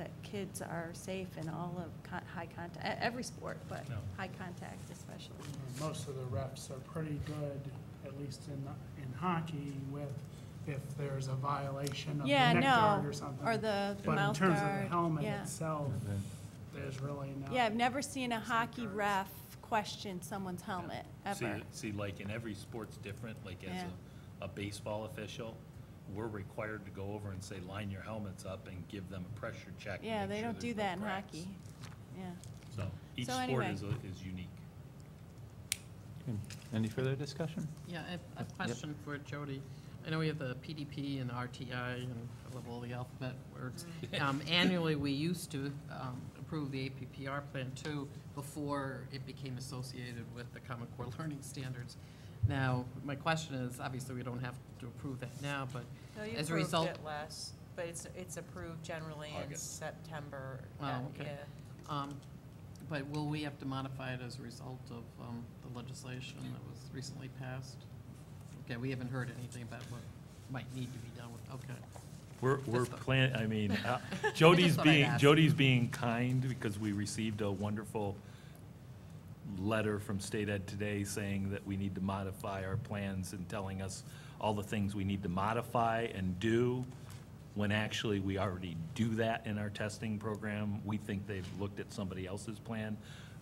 that kids are safe in all of con- high contact, every sport, but No. high contact especially. Most of the refs are pretty good, at least in, in hockey, with if there's a violation of the Yeah, neck guard no, or something. or the the But in mouth terms of the guard, helmet yeah. itself, there's really no. Yeah, I've never seen a hockey ref question someone's helmet, See, ever. see, like in every sport's different, like as Yeah. a, a baseball official, we're required to go over and say, line your helmets up and give them a pressure check. and Yeah, make they sure don't do there's no that in cracks. hockey. Yeah. So each So sport anyway. is, a- is unique. Any further discussion? Yeah, I have a question for Jody. I know we have the PDP and the RTI and I love all the alphabet words. Um, Annually, we used to um, approve the APPR plan too before it became associated with the Common Core [laughs] Learning Standards. Now, my question is, obviously, we don't have to approve that now, but No, you as a approved result. it last, but it's, it's approved generally in August. September. Oh, uh, okay. yeah. Um, But will we have to modify it as a result of um, the legislation that was recently passed? Okay, we haven't heard anything about what might need to be done with, okay. We're, we're Just plan, I mean, [laughs] uh, Jody's Just thought I'd being, ask. Jody's being kind because we received a wonderful letter from State Ed today saying that we need to modify our plans and telling us all the things we need to modify and do, when actually we already do that in our testing program. We think they've looked at somebody else's plan.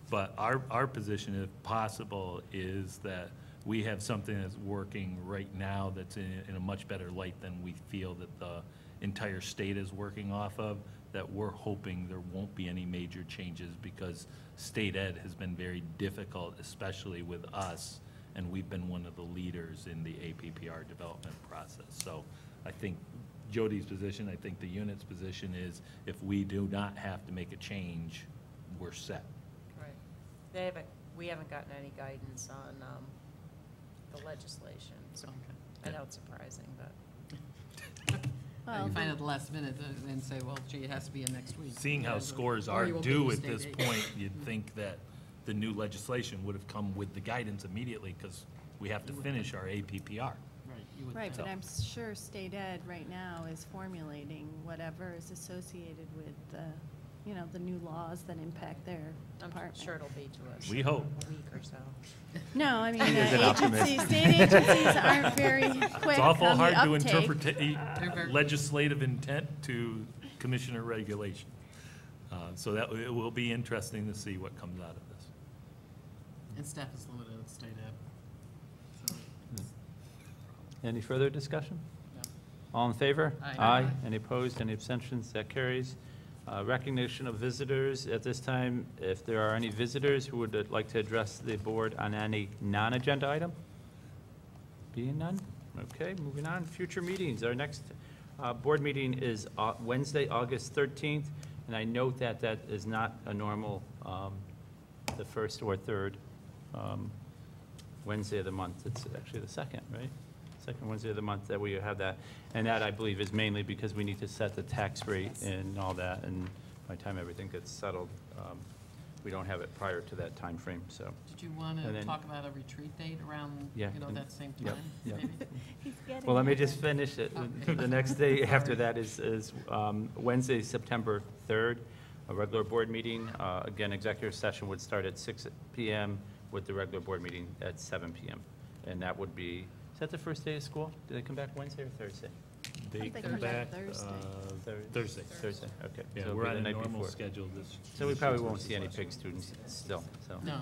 But our, our position, if possible, is that we have something that's working right now that's in, in a much better light than we feel that the entire state is working off of, that we're hoping there won't be any major changes because state ed has been very difficult, especially with us, and we've been one of the leaders in the APPR development process. So I think Jody's position, I think the unit's position is if we do not have to make a change, we're set. Right. They haven't, we haven't gotten any guidance on um, the legislation, so I know it's surprising, but. [laughs] Now, You find at the last minute and say, well, gee, it has to be in next week. Seeing how scores are you won't get due at this point, [laughs] you'd think that the new legislation would have come with the guidance immediately because we have to finish our APPR. Right, you would Right, think. but I'm sure state ed right now is formulating whatever is associated with the, you know, the new laws that impact their I'm department. sure it'll be to us. We hope. A week or so. No, I mean, [laughs] He is an optimist. agencies, state agencies aren't very quick It's awful on the hard to uptake. interpret They're very- legislative intent to commissioner regulation. Uh, So that, it will be interesting to see what comes out of this. And staff is limited at state ed. So, Any further discussion? no. All in favor? Aye. Aye. Any opposed, any abstentions? That carries. Uh, Recognition of visitors. At this time, if there are any visitors who would uh, like to address the board on any non-agenda item? Being none? Okay, moving on. Future meetings. Our next uh, board meeting is Au- Wednesday, August 13th, and I note that that is not a normal, um, the first or third um, Wednesday of the month. It's actually the second, right? Second Wednesday of the month that we have that. And that, I believe, is mainly because we need to set the tax rate and all that, and by the time everything gets settled, um, we don't have it prior to that time frame. so. Did you want And to then- talk about a retreat date around, Yeah, you know, and- that same yep, time? yep. maybe? [laughs] Well, let me just finish it. Okay. The next day [laughs] after that is, is um, Wednesday, September 3rd, a regular board meeting. Uh, Again, executive session would start at 6 PM with the regular board meeting at 7 PM. And that would be, is that the first day of school? Do they come back Wednesday or Thursday? They think come come back back Thursday. uh, Thur- Thursday. Thursday, okay. Yeah, So it'll we're be the on a night normal before. schedule this. So we probably won't see any PIG students still, so. No,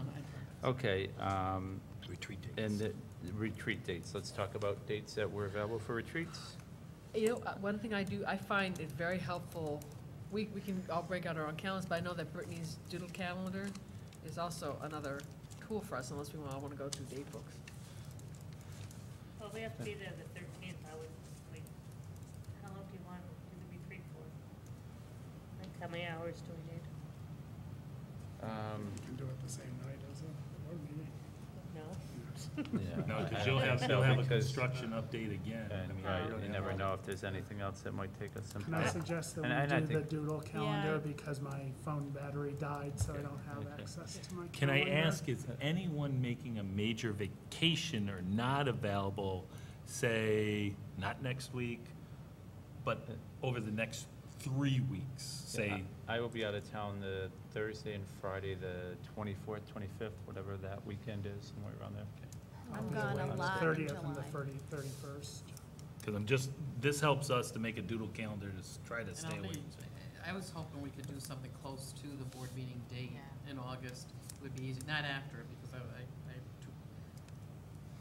Okay, um, Retreat dates. and the the retreat dates. Let's talk about dates that were available for retreats. You know, uh, one thing I do, I find it very helpful, we, we can all break out our own calendars, but I know that Brittany's doodle calendar is also another tool for us, unless we all want to go through date books. Well, we have to be there the thirteenth, I would, like, how long do you want to do the retreat for? Like, how many hours do we need? Um, You can do it the same night as a board meeting. No? yeah, No, I- I because you'll have, think you'll have a construction update again. I mean, right, you're you never all- know if there's anything else that might take us some Can I time. suggest that And I- and I we do the think- doodle calendar because my phone battery died, so I don't have Okay. access to my calendar? Can I ask, is anyone making a major vacation or not available, say, not next week, but over the next three weeks, say? I I will be out of town the Thursday and Friday, the 24th, 25th, whatever that weekend is, somewhere around there. I'm gone a lot in 30th and the July. 30 31st. Because I'm just, this helps us to make a doodle calendar to s- try to And stay I'll away. be- I was hoping we could do something close to the board meeting date Yeah. in August, would be easy, not after, because I, I, I have two,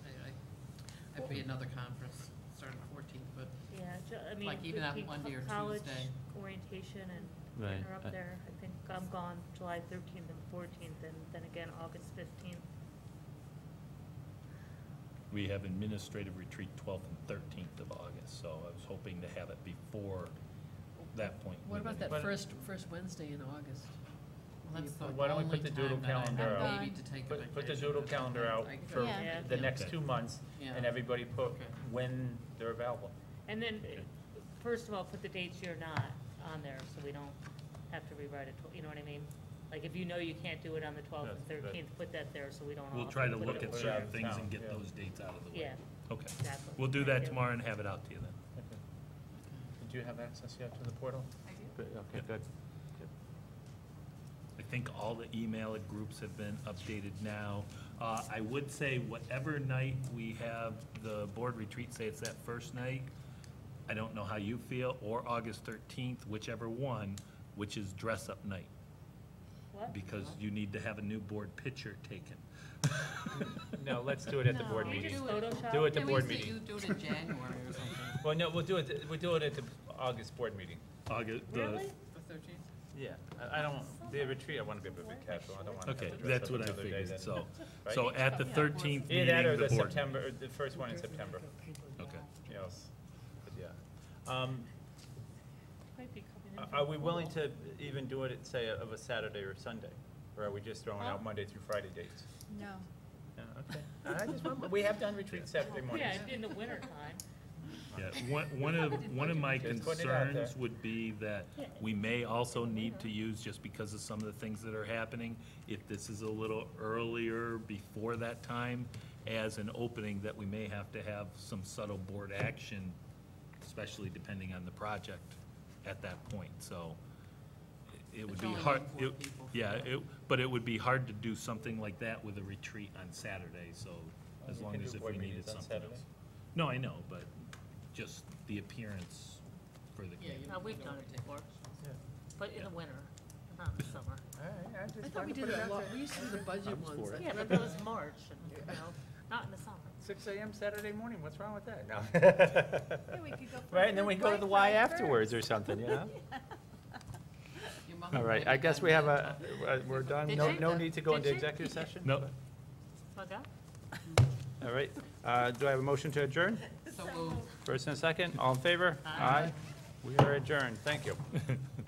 I, I, I'd be another conference starting fourteenth, but Yeah, ju- I mean, Like even on between Monday co- or college Tuesday. orientation and Right, getting her uh, up there, I think I'm gone July thirteenth and fourteenth, and then again, August fifteenth. We have administrative retreat 12th and 13th of August, so I was hoping to have it before that point. What about would- that first, first Wednesday in August? Well, that's the Why don't we put only the doodle time that I have calendar out? Maybe to take a Put, vacation. put the doodle calendar out I- for Yeah. the next Okay. two months, Yeah. and everybody put Okay. when they're available. And then, first of all, put the dates you're not on there, so we don't have to rewrite it, tw- you know what I mean? Like, if you know you can't do it on the twelfth and Yes, but- thirteenth, put that there so we don't all. We'll have try to put look it- at Put it out certain of things town, and get yeah. those dates out of the way. Yeah, Okay. exactly. We'll do that tomorrow and have it out to you then. Okay. [laughs] Did you have access yet to the portal? I do. Good, Okay, good. Good. I think all the email groups have been updated now. Uh, I would say whatever night we have the board retreat, say it's that first night, I don't know how you feel, or August thirteenth, whichever one, which is dress-up night, What? because you need to have a new board picture taken. No, let's do it at the board No. You meeting. just Photoshop? Do it at the board meeting. You do it in January or something, [laughs] Well, no, we'll do it, we'll do it at the August board meeting. August, the, Really? the thirteenth? Yeah, I I don't, the retreat, I want to be able to be casual, I don't want to okay, have to dress that's up what I another day figured, then. so, Right? so at the thirteenth Either meeting, that or the the board. September, or the first one in September, Okay. yes, but yeah. Um, Might be coming in Are- we willing to even do it, say, of a Saturday or Sunday? Or are we just throwing out Monday through Friday dates? No. Yeah, okay. [laughs] I just, want- we have done retreats Saturday mornings. Yeah, in the wintertime. [laughs] Yeah, one, one of, one of my Just putting it out there. concerns would be that we may also need to use, just because of some of the things that are happening, if this is a little earlier before that time, as an opening, that we may have to have some subtle board action, especially depending on the project at that point, so it- it would It's be only hard, been four it- people. yeah, it, but it would be hard to do something like that with a retreat on Saturday, so as long as if we needed something else. No, I know, but just the appearance for the Yeah, community. you- Uh, we've done it before, but in the winter, not in the summer. I thought we did put it a out lot, we used to do the budget ones. Yeah, but that was March, and, you know, not in the summer. Six AM Saturday morning, what's wrong with that? No. we could go for Right, and then we fruit go to the bike Y ride afterwards or something, you know? [laughs] Your mom All would right, maybe I guess we have in. a, uh, we're done, Did no, you? no need to go Did into you? executive session? No, Like that? All right, uh, do I have a motion to adjourn? [laughs] So moved. First and second, all in favor? Aye. We are adjourned, thank you. [laughs]